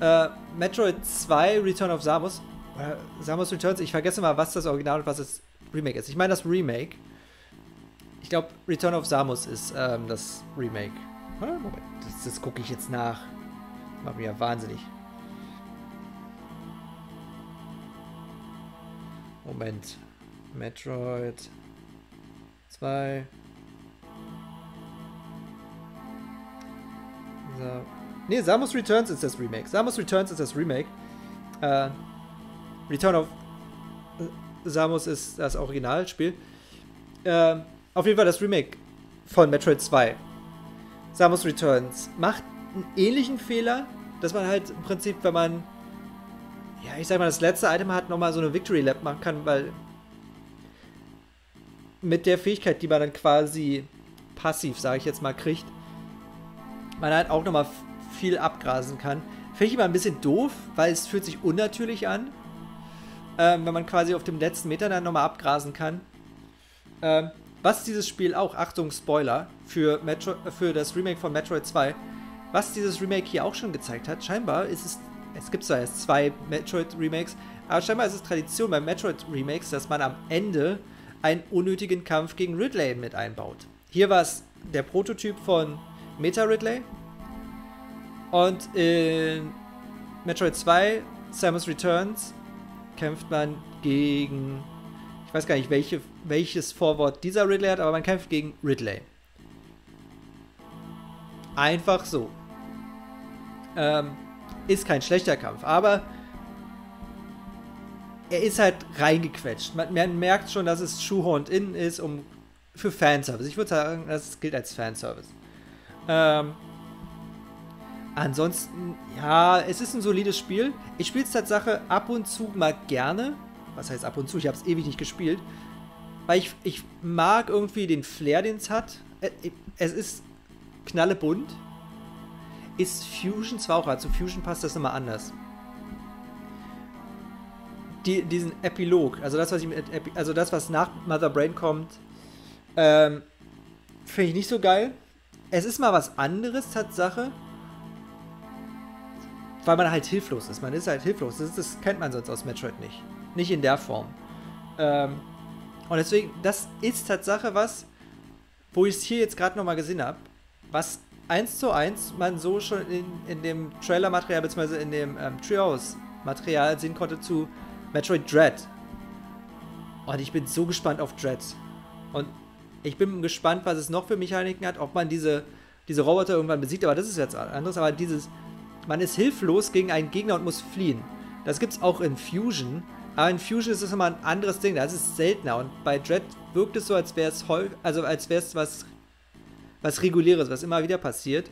äh, Metroid 2 Return of Samus. Äh, Samus Returns, ich vergesse mal, was das Original und was das Remake ist. Ich meine das Remake. Ich glaube, Return of Samus ist ähm, das Remake. Moment, das, das gucke ich jetzt nach. Macht mich ja wahnsinnig. Moment. Metroid 2. So. Ne, Samus Returns ist das Remake. Samus Returns ist das Remake. Äh, Return of Samus ist das Originalspiel. Äh, auf jeden Fall das Remake von Metroid 2. Samus Returns macht einen ähnlichen Fehler, dass man halt im Prinzip, wenn man ja, ich sag mal, das letzte Item hat nochmal so eine Victory Lap machen kann, weil mit der Fähigkeit, die man dann quasi passiv, sage ich jetzt mal, kriegt, man halt auch nochmal viel abgrasen kann. Finde ich immer ein bisschen doof, weil es fühlt sich unnatürlich an, ähm, wenn man quasi auf dem letzten Meter dann nochmal abgrasen kann. Ähm, was dieses Spiel auch, Achtung, Spoiler, für, Metro, für das Remake von Metroid 2, was dieses Remake hier auch schon gezeigt hat, scheinbar ist es es gibt zwar erst zwei Metroid-Remakes, aber scheinbar ist es Tradition bei Metroid-Remakes, dass man am Ende einen unnötigen Kampf gegen Ridley mit einbaut. Hier war es der Prototyp von Meta Ridley. Und in Metroid 2, Samus Returns, kämpft man gegen. Ich weiß gar nicht, welche, welches Vorwort dieser Ridley hat, aber man kämpft gegen Ridley. Einfach so. Ähm, ist kein schlechter Kampf, aber er ist halt reingequetscht. Man, man merkt schon, dass es shoehorned in ist, um für Fanservice. Ich würde sagen, das gilt als Fanservice. Ähm, ansonsten, ja, es ist ein solides Spiel. Ich spiele es Tatsache ab und zu mal gerne. Was heißt ab und zu? Ich habe es ewig nicht gespielt. Weil ich, ich mag irgendwie den Flair, den es hat. Es ist knallebunt ist Fusion zwar auch, also Fusion passt das nochmal anders. Die, diesen Epilog, also das, was ich mit, also das, was nach Mother Brain kommt, ähm, finde ich nicht so geil. Es ist mal was anderes, Tatsache. Weil man halt hilflos ist. Man ist halt hilflos. Das, das kennt man sonst aus Metroid nicht. Nicht in der Form. Ähm, und deswegen, das ist Tatsache was, wo ich es hier jetzt gerade nochmal gesehen habe, was eins zu eins man so schon in, in dem Trailer-Material bzw. in dem ähm, Trios-Material sehen konnte zu Metroid Dread. Und ich bin so gespannt auf Dread. Und ich bin gespannt, was es noch für Mechaniken hat, ob man diese, diese Roboter irgendwann besiegt, aber das ist jetzt anderes. Aber dieses, man ist hilflos gegen einen Gegner und muss fliehen. Das gibt es auch in Fusion. Aber in Fusion ist es immer ein anderes Ding, das ist seltener. Und bei Dread wirkt es so, als wäre es also als wäre was was Reguläres, was immer wieder passiert.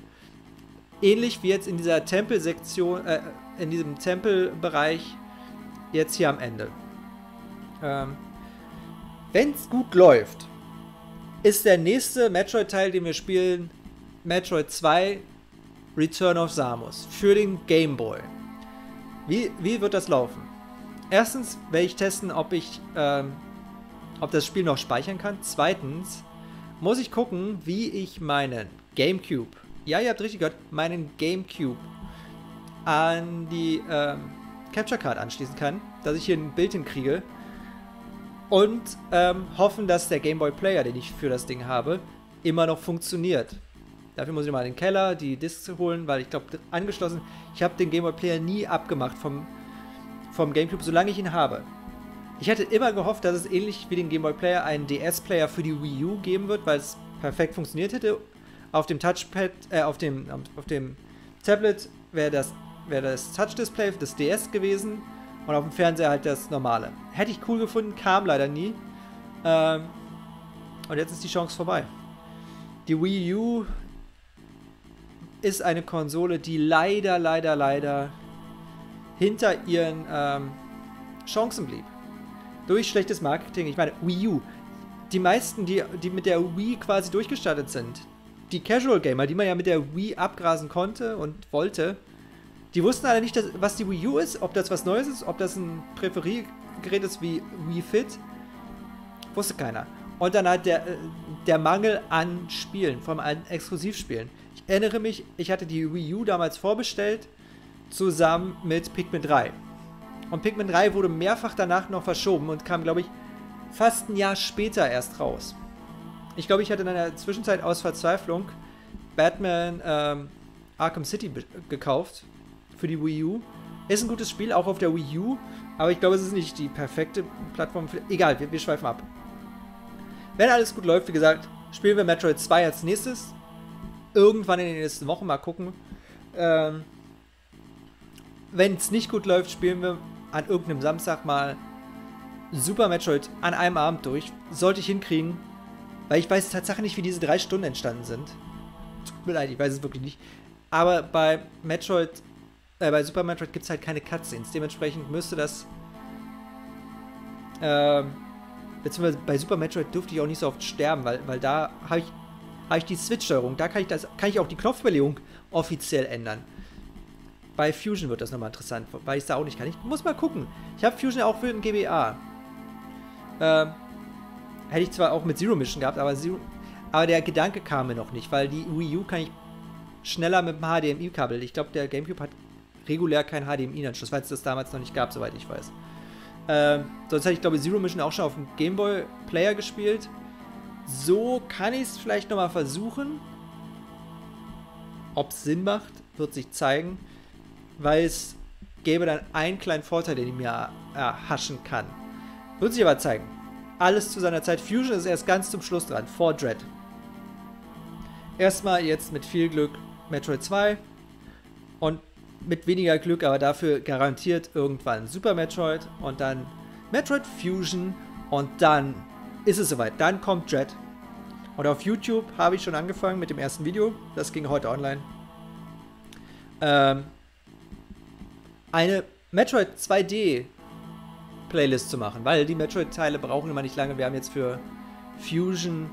Ähnlich wie jetzt in dieser Tempelsektion, äh, in diesem Tempelbereich jetzt hier am Ende. Ähm, Wenn es gut läuft, ist der nächste Metroid-Teil, den wir spielen, Metroid 2 Return of Samus für den Game Boy. Wie, wie wird das laufen? Erstens werde ich testen, ob ich ähm, ob das Spiel noch speichern kann. Zweitens muss ich gucken, wie ich meinen Gamecube, ja, ihr habt richtig gehört, meinen Gamecube an die ähm, Capture Card anschließen kann, dass ich hier ein Bild hinkriege und ähm, hoffen, dass der Game Boy Player, den ich für das Ding habe, immer noch funktioniert. Dafür muss ich mal in den Keller die Discs holen, weil ich glaube, angeschlossen, ich habe den Game Boy Player nie abgemacht vom, vom Gamecube, solange ich ihn habe. Ich hätte immer gehofft, dass es ähnlich wie den Game Boy Player einen DS-Player für die Wii U geben wird, weil es perfekt funktioniert hätte. Auf dem Touchpad, äh, auf dem, auf dem Tablet wäre das, wär das Touch-Display des DS gewesen und auf dem Fernseher halt das normale. Hätte ich cool gefunden, kam leider nie. Ähm, und jetzt ist die Chance vorbei. Die Wii U ist eine Konsole, die leider, leider, leider hinter ihren ähm, Chancen blieb durch schlechtes Marketing. Ich meine, Wii U. Die meisten, die, die mit der Wii quasi durchgestartet sind, die Casual Gamer, die man ja mit der Wii abgrasen konnte und wollte, die wussten alle nicht, dass, was die Wii U ist, ob das was Neues ist, ob das ein Präferiergerät ist wie Wii Fit. Wusste keiner. Und dann halt der, äh, der Mangel an Spielen, vor allem an Exklusivspielen. Erinnere mich, ich hatte die Wii U damals vorbestellt, zusammen mit Pikmin 3. Und Pikmin 3 wurde mehrfach danach noch verschoben und kam, glaube ich, fast ein Jahr später erst raus. Ich glaube, ich hatte in der Zwischenzeit aus Verzweiflung Batman ähm, Arkham City gekauft für die Wii U. Ist ein gutes Spiel, auch auf der Wii U, aber ich glaube, es ist nicht die perfekte Plattform. Für, egal, wir, wir schweifen ab. Wenn alles gut läuft, wie gesagt, spielen wir Metroid 2 als nächstes. Irgendwann in den nächsten Wochen mal gucken. Ähm, Wenn es nicht gut läuft, spielen wir an irgendeinem Samstag mal Super Metroid an einem Abend durch. Sollte ich hinkriegen. Weil ich weiß tatsächlich nicht, wie diese drei Stunden entstanden sind. Tut mir leid, ich weiß es wirklich nicht. Aber bei Metroid, äh, bei Super Metroid gibt es halt keine Cutscenes. Dementsprechend müsste das. Ähm, beziehungsweise bei Super Metroid dürfte ich auch nicht so oft sterben, weil, weil da habe ich, hab ich die Switch-Steuerung. Da kann ich, das, kann ich auch die Knopfbelegung offiziell ändern. Bei Fusion wird das nochmal interessant, weil ich es da auch nicht kann. Ich muss mal gucken. Ich habe Fusion auch für den GBA. Ähm, hätte ich zwar auch mit Zero Mission gehabt, aber, Zero, aber der Gedanke kam mir noch nicht, weil die Wii U kann ich schneller mit dem HDMI-Kabel. Ich glaube, der GameCube hat regulär keinen HDMI-Anschluss, weil es das damals noch nicht gab, soweit ich weiß. Ähm, sonst hätte ich, glaube Zero Mission auch schon auf dem Gameboy Player gespielt. So kann ich es vielleicht nochmal versuchen. Ob es Sinn macht, wird sich zeigen, weil es gäbe dann einen kleinen Vorteil, den ich mir erhaschen kann. Wird sich aber zeigen. Alles zu seiner Zeit. Fusion ist erst ganz zum Schluss dran, vor Dread. Erstmal jetzt mit viel Glück Metroid 2 und mit weniger Glück, aber dafür garantiert irgendwann Super Metroid und dann Metroid Fusion und dann ist es soweit. Dann kommt Dread. Und auf YouTube habe ich schon angefangen mit dem ersten Video. Das ging heute online. Ähm, eine Metroid 2D Playlist zu machen, weil die Metroid-Teile brauchen immer nicht lange. Wir haben jetzt für Fusion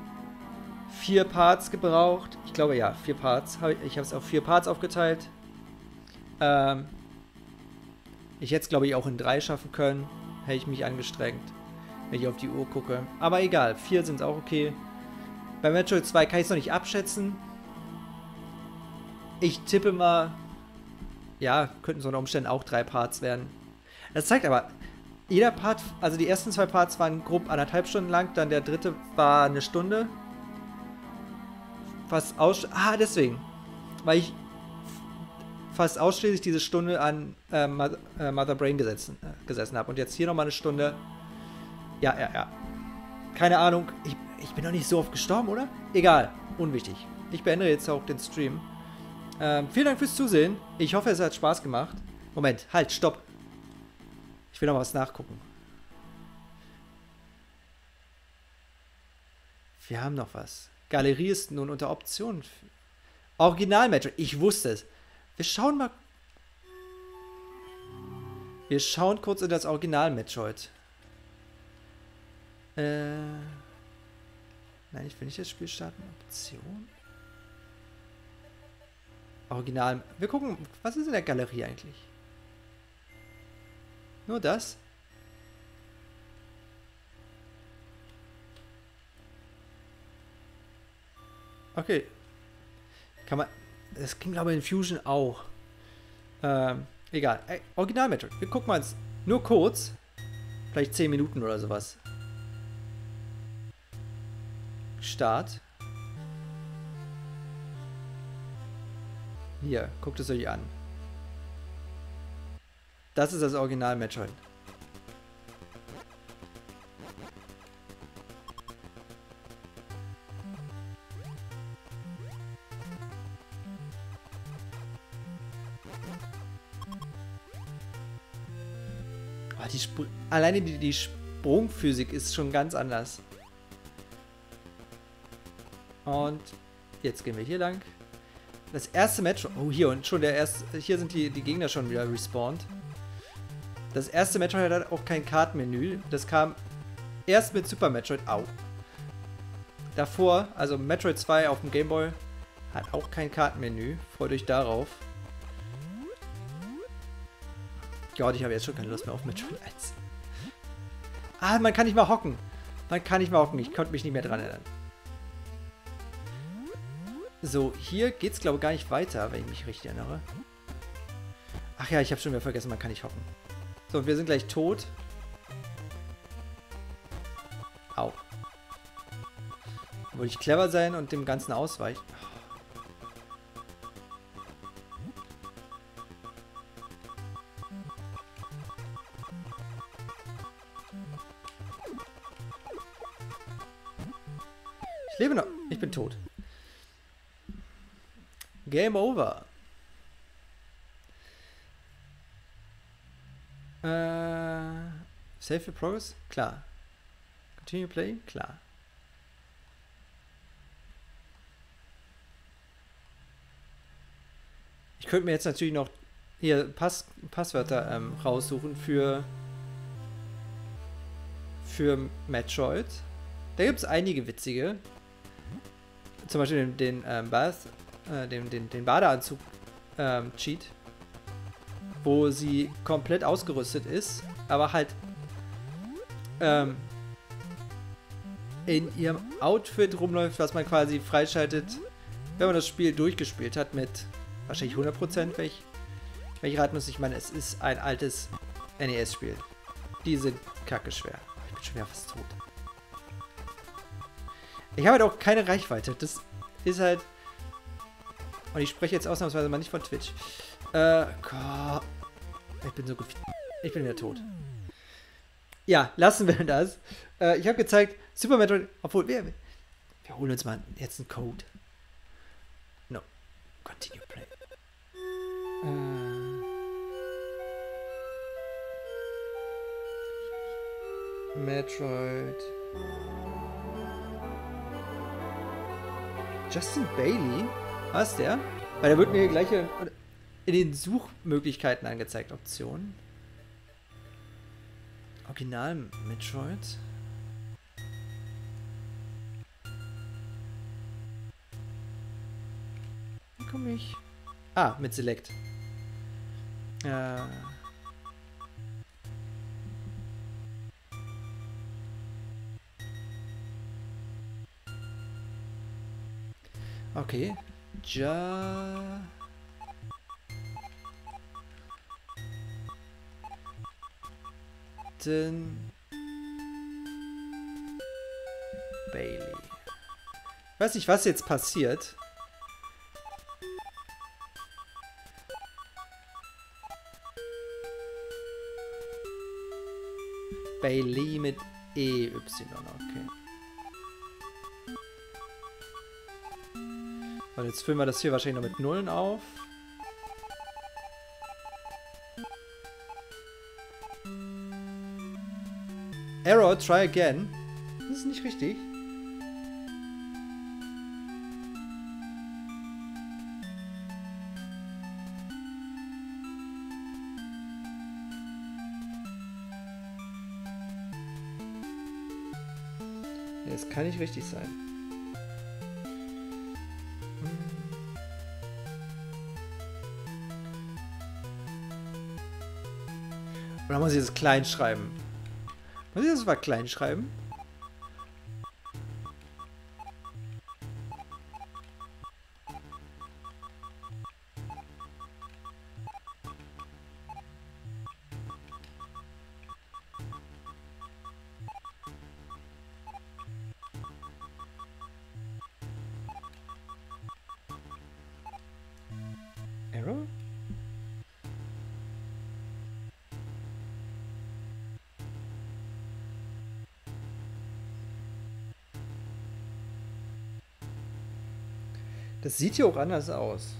vier Parts gebraucht. Ich glaube ja, vier Parts. Ich habe es auf vier Parts aufgeteilt. Ähm ich hätte es, glaube ich, auch in drei schaffen können. Hätte ich mich angestrengt, wenn ich auf die Uhr gucke. Aber egal, vier sind auch okay. Bei Metroid 2 kann ich es noch nicht abschätzen. Ich tippe mal, ja, könnten so unter Umständen auch drei Parts werden. Das zeigt aber, jeder Part, also die ersten zwei Parts waren grob anderthalb Stunden lang, dann der dritte war eine Stunde. Fast aus. Ah, deswegen. Weil ich fast ausschließlich diese Stunde an äh, Mother, äh, Mother Brain gesessen, äh, gesessen habe. Und jetzt hier nochmal eine Stunde. Ja, ja, ja. Keine Ahnung. Ich, ich bin noch nicht so oft gestorben, oder? Egal. Unwichtig. Ich beende jetzt auch den Stream. Ähm, vielen Dank fürs Zusehen. Ich hoffe, es hat Spaß gemacht. Moment, halt, stopp. Ich will noch was nachgucken. Wir haben noch was. Galerie ist nun unter Optionen. Original Metroid. Ich wusste es. Wir schauen mal. Wir schauen kurz in das Original Metroid. Äh. Nein, ich will nicht das Spiel starten. Option. Original. Wir gucken, was ist in der Galerie eigentlich? Nur das? Okay. Kann man. Das ging glaube ich in Fusion auch. Ähm, egal. Ey, Original Metroid. Wir gucken mal uns nur kurz. Vielleicht 10 Minuten oder sowas. Start. Hier, guckt es euch an. Das ist das Original Metroid. Oh, die Sp Alleine die, die Sprungphysik ist schon ganz anders. Und jetzt gehen wir hier lang. Das erste Match. Oh, hier und schon der erste. Hier sind die, die Gegner schon wieder respawned. Das erste Metroid hat auch kein Kartenmenü. Das kam erst mit Super Metroid. Au. Davor, also Metroid 2 auf dem Game Boy, hat auch kein Kartenmenü. Freut euch darauf. Gott, ich habe jetzt schon keine Lust mehr auf Metroid 1. Ah, man kann nicht mal hocken. Man kann nicht mehr hoffen, ich konnte mich nicht mehr dran erinnern. So, hier geht's glaube ich gar nicht weiter, wenn ich mich richtig erinnere. Ach ja, ich habe schon wieder vergessen, man kann nicht hoffen. So, wir sind gleich tot. Au. Wollte ich clever sein und dem Ganzen ausweichen? Ich lebe noch. Ich bin tot. Game over. Äh, save for progress? Klar. Continue play? Klar. Ich könnte mir jetzt natürlich noch hier Pass Passwörter ähm, raussuchen für für Metroid. Da gibt es einige witzige. Zum Beispiel den, den ähm, Bath, äh, den, den, den Badeanzug ähm, Cheat, wo sie komplett ausgerüstet ist, aber halt ähm, in ihrem Outfit rumläuft, was man quasi freischaltet, wenn man das Spiel durchgespielt hat mit wahrscheinlich 100%, wenn ich, raten muss. Ich meine, es ist ein altes NES-Spiel. Die sind kacke schwer. Ich bin schon wieder fast tot. Ich habe halt auch keine Reichweite. Das ist halt... Und ich spreche jetzt ausnahmsweise mal nicht von Twitch. Äh. Ich bin so gut. Ich bin wieder tot. Ja, lassen wir das. Äh, ich habe gezeigt, Super Metroid, obwohl, wir, wir holen uns mal jetzt einen Code. No. Continue play. Äh, Metroid. Justin Bailey? Was der? Weil der wird mir gleich in den Suchmöglichkeiten angezeigt. Optionen. Original Metroid. Wie komme ich? Ah, mit Select. Äh. Okay. Ja. Bailey. Weiß nicht, was jetzt passiert. Bailey mit EY, okay. Und jetzt füllen wir das hier wahrscheinlich noch mit Nullen auf. Error, try again. Das ist nicht richtig. Das kann nicht richtig sein. Oder muss ich das klein schreiben? Muss ich das mal klein schreiben? Das sieht hier auch anders aus.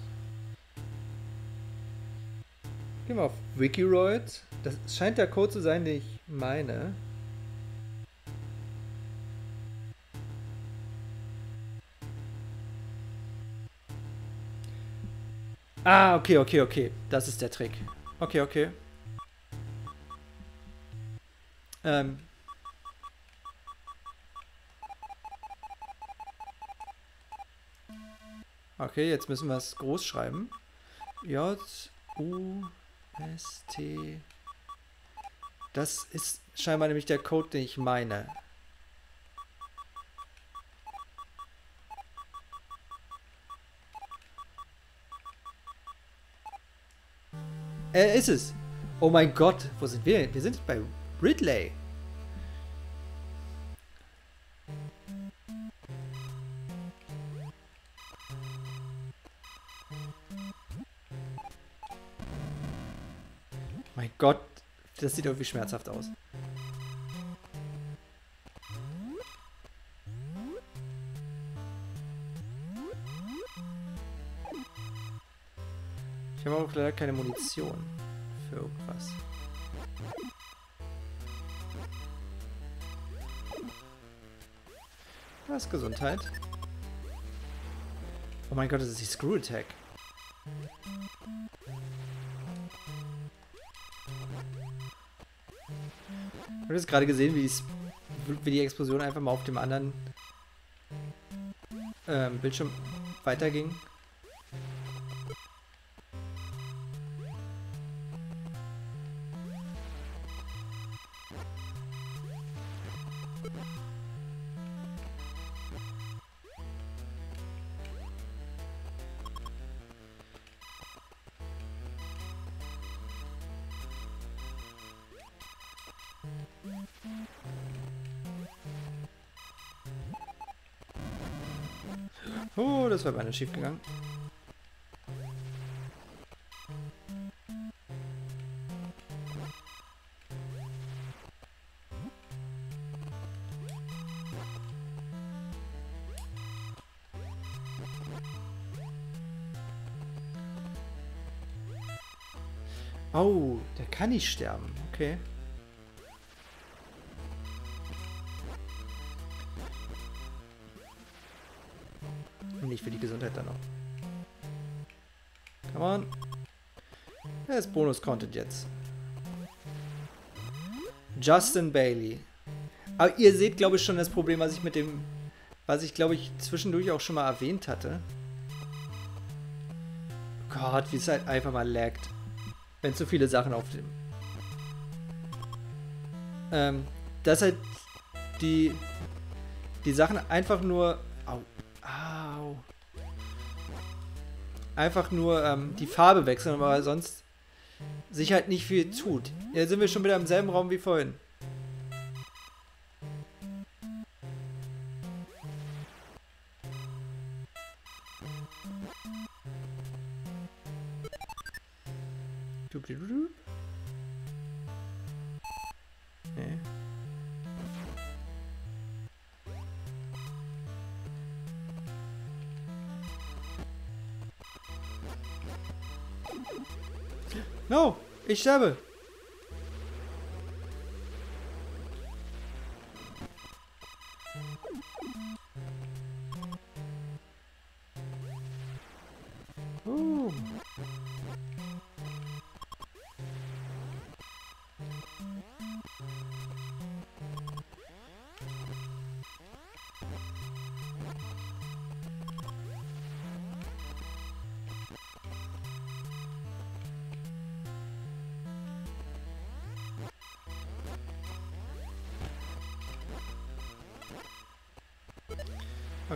Gehen wir auf Wikiroid. Das scheint der Code zu sein, den ich meine. Ah, okay, okay, okay. Das ist der Trick. Okay, okay. Ähm. Okay, jetzt müssen wir es groß schreiben. J, U, S, T. Das ist scheinbar nämlich der Code, den ich meine. Äh, ist es. Oh mein Gott, wo sind wir? Wir sind bei Ridley. Gott, das sieht irgendwie schmerzhaft aus. Ich habe auch leider keine Munition für irgendwas. Was Gesundheit? Oh mein Gott, das ist die Screw Attack. Jetzt gerade gesehen, wie die, wie die Explosion einfach mal auf dem anderen ähm, Bildschirm weiterging. Oh, das wäre beinahe schief gegangen. Oh, der kann nicht sterben. Okay. Bonus-Content jetzt. Justin Bailey. Aber ihr seht, glaube ich, schon das Problem, was ich mit dem, was ich, glaube ich, zwischendurch auch schon mal erwähnt hatte. Gott, wie es halt einfach mal laggt. Wenn zu viele Sachen auf dem... Ähm, dass halt die, die Sachen einfach nur... Au, au. Einfach nur ähm, die Farbe wechseln, aber sonst sich halt nicht viel tut. Jetzt sind wir schon wieder im selben Raum wie vorhin. No, ich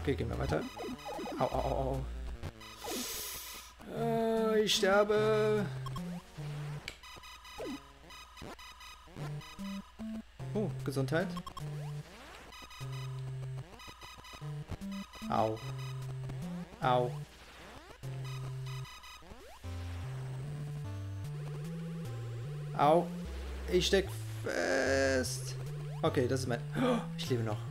Okay, gehen wir weiter. Au, au, au, au. Äh, ich sterbe. Oh, Gesundheit. Au. Au. Au. Ich steck fest. Okay, das ist mein... Oh, ich lebe noch.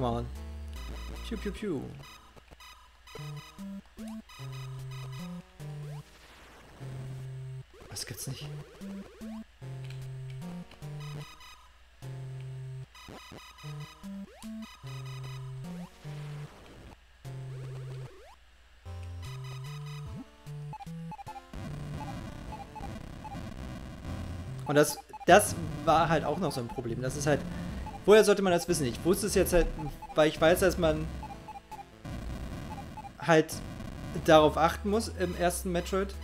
Come on. Pew pew pew. Was gibt's nicht? Und das, das war halt auch noch so ein Problem. Das ist halt, woher sollte man das wissen? Ich wusste es jetzt halt, weil ich weiß, dass man halt darauf achten muss im ersten Metroid.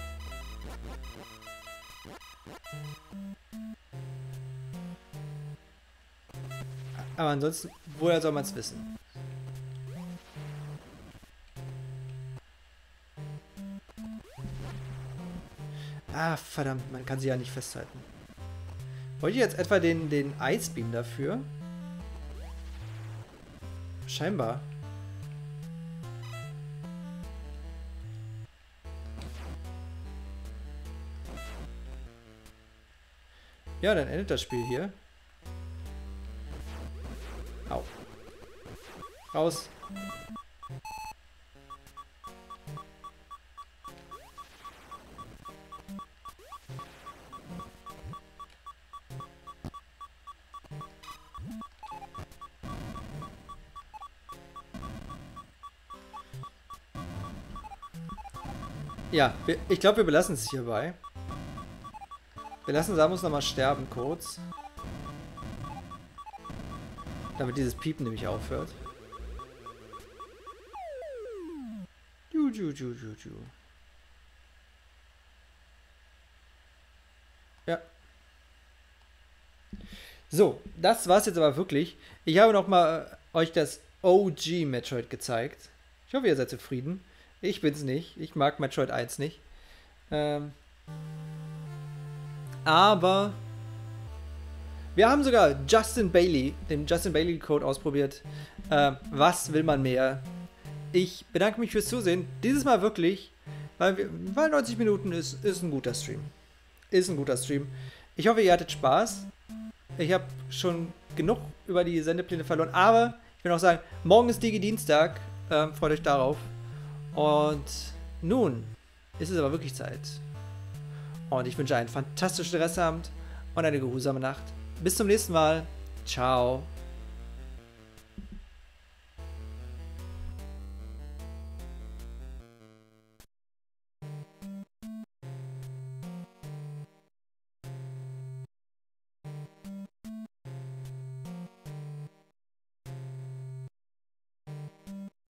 Aber ansonsten, woher soll man es wissen? Ah, verdammt, man kann sie ja nicht festhalten. Wollte ich jetzt etwa den, den Icebeam dafür? Scheinbar. Ja, dann endet das Spiel hier. Au. Raus. Ja, ich glaube, wir belassen es hierbei. Wir lassen Samus nochmal sterben kurz. Damit dieses Piepen nämlich aufhört. Ju, ju, ju, ju, ju. Ja. So, das war's jetzt aber wirklich. Ich habe nochmal äh, euch das OG Metroid gezeigt. Ich hoffe, ihr seid zufrieden. Ich bin's nicht. Ich mag Metroid 1 nicht. Ähm, aber wir haben sogar Justin Bailey, den Justin Bailey Code ausprobiert. Äh, was will man mehr? Ich bedanke mich fürs Zusehen. Dieses Mal wirklich, weil, wir, weil 90 Minuten ist, ist ein guter Stream. Ist ein guter Stream. Ich hoffe, ihr hattet Spaß. Ich habe schon genug über die Sendepläne verloren, aber ich will auch sagen, morgen ist Digi Dienstag. Ähm, freut euch darauf. Und nun ist es aber wirklich Zeit. Und ich wünsche einen fantastischen Restabend und eine geruhsame Nacht. Bis zum nächsten Mal. Ciao.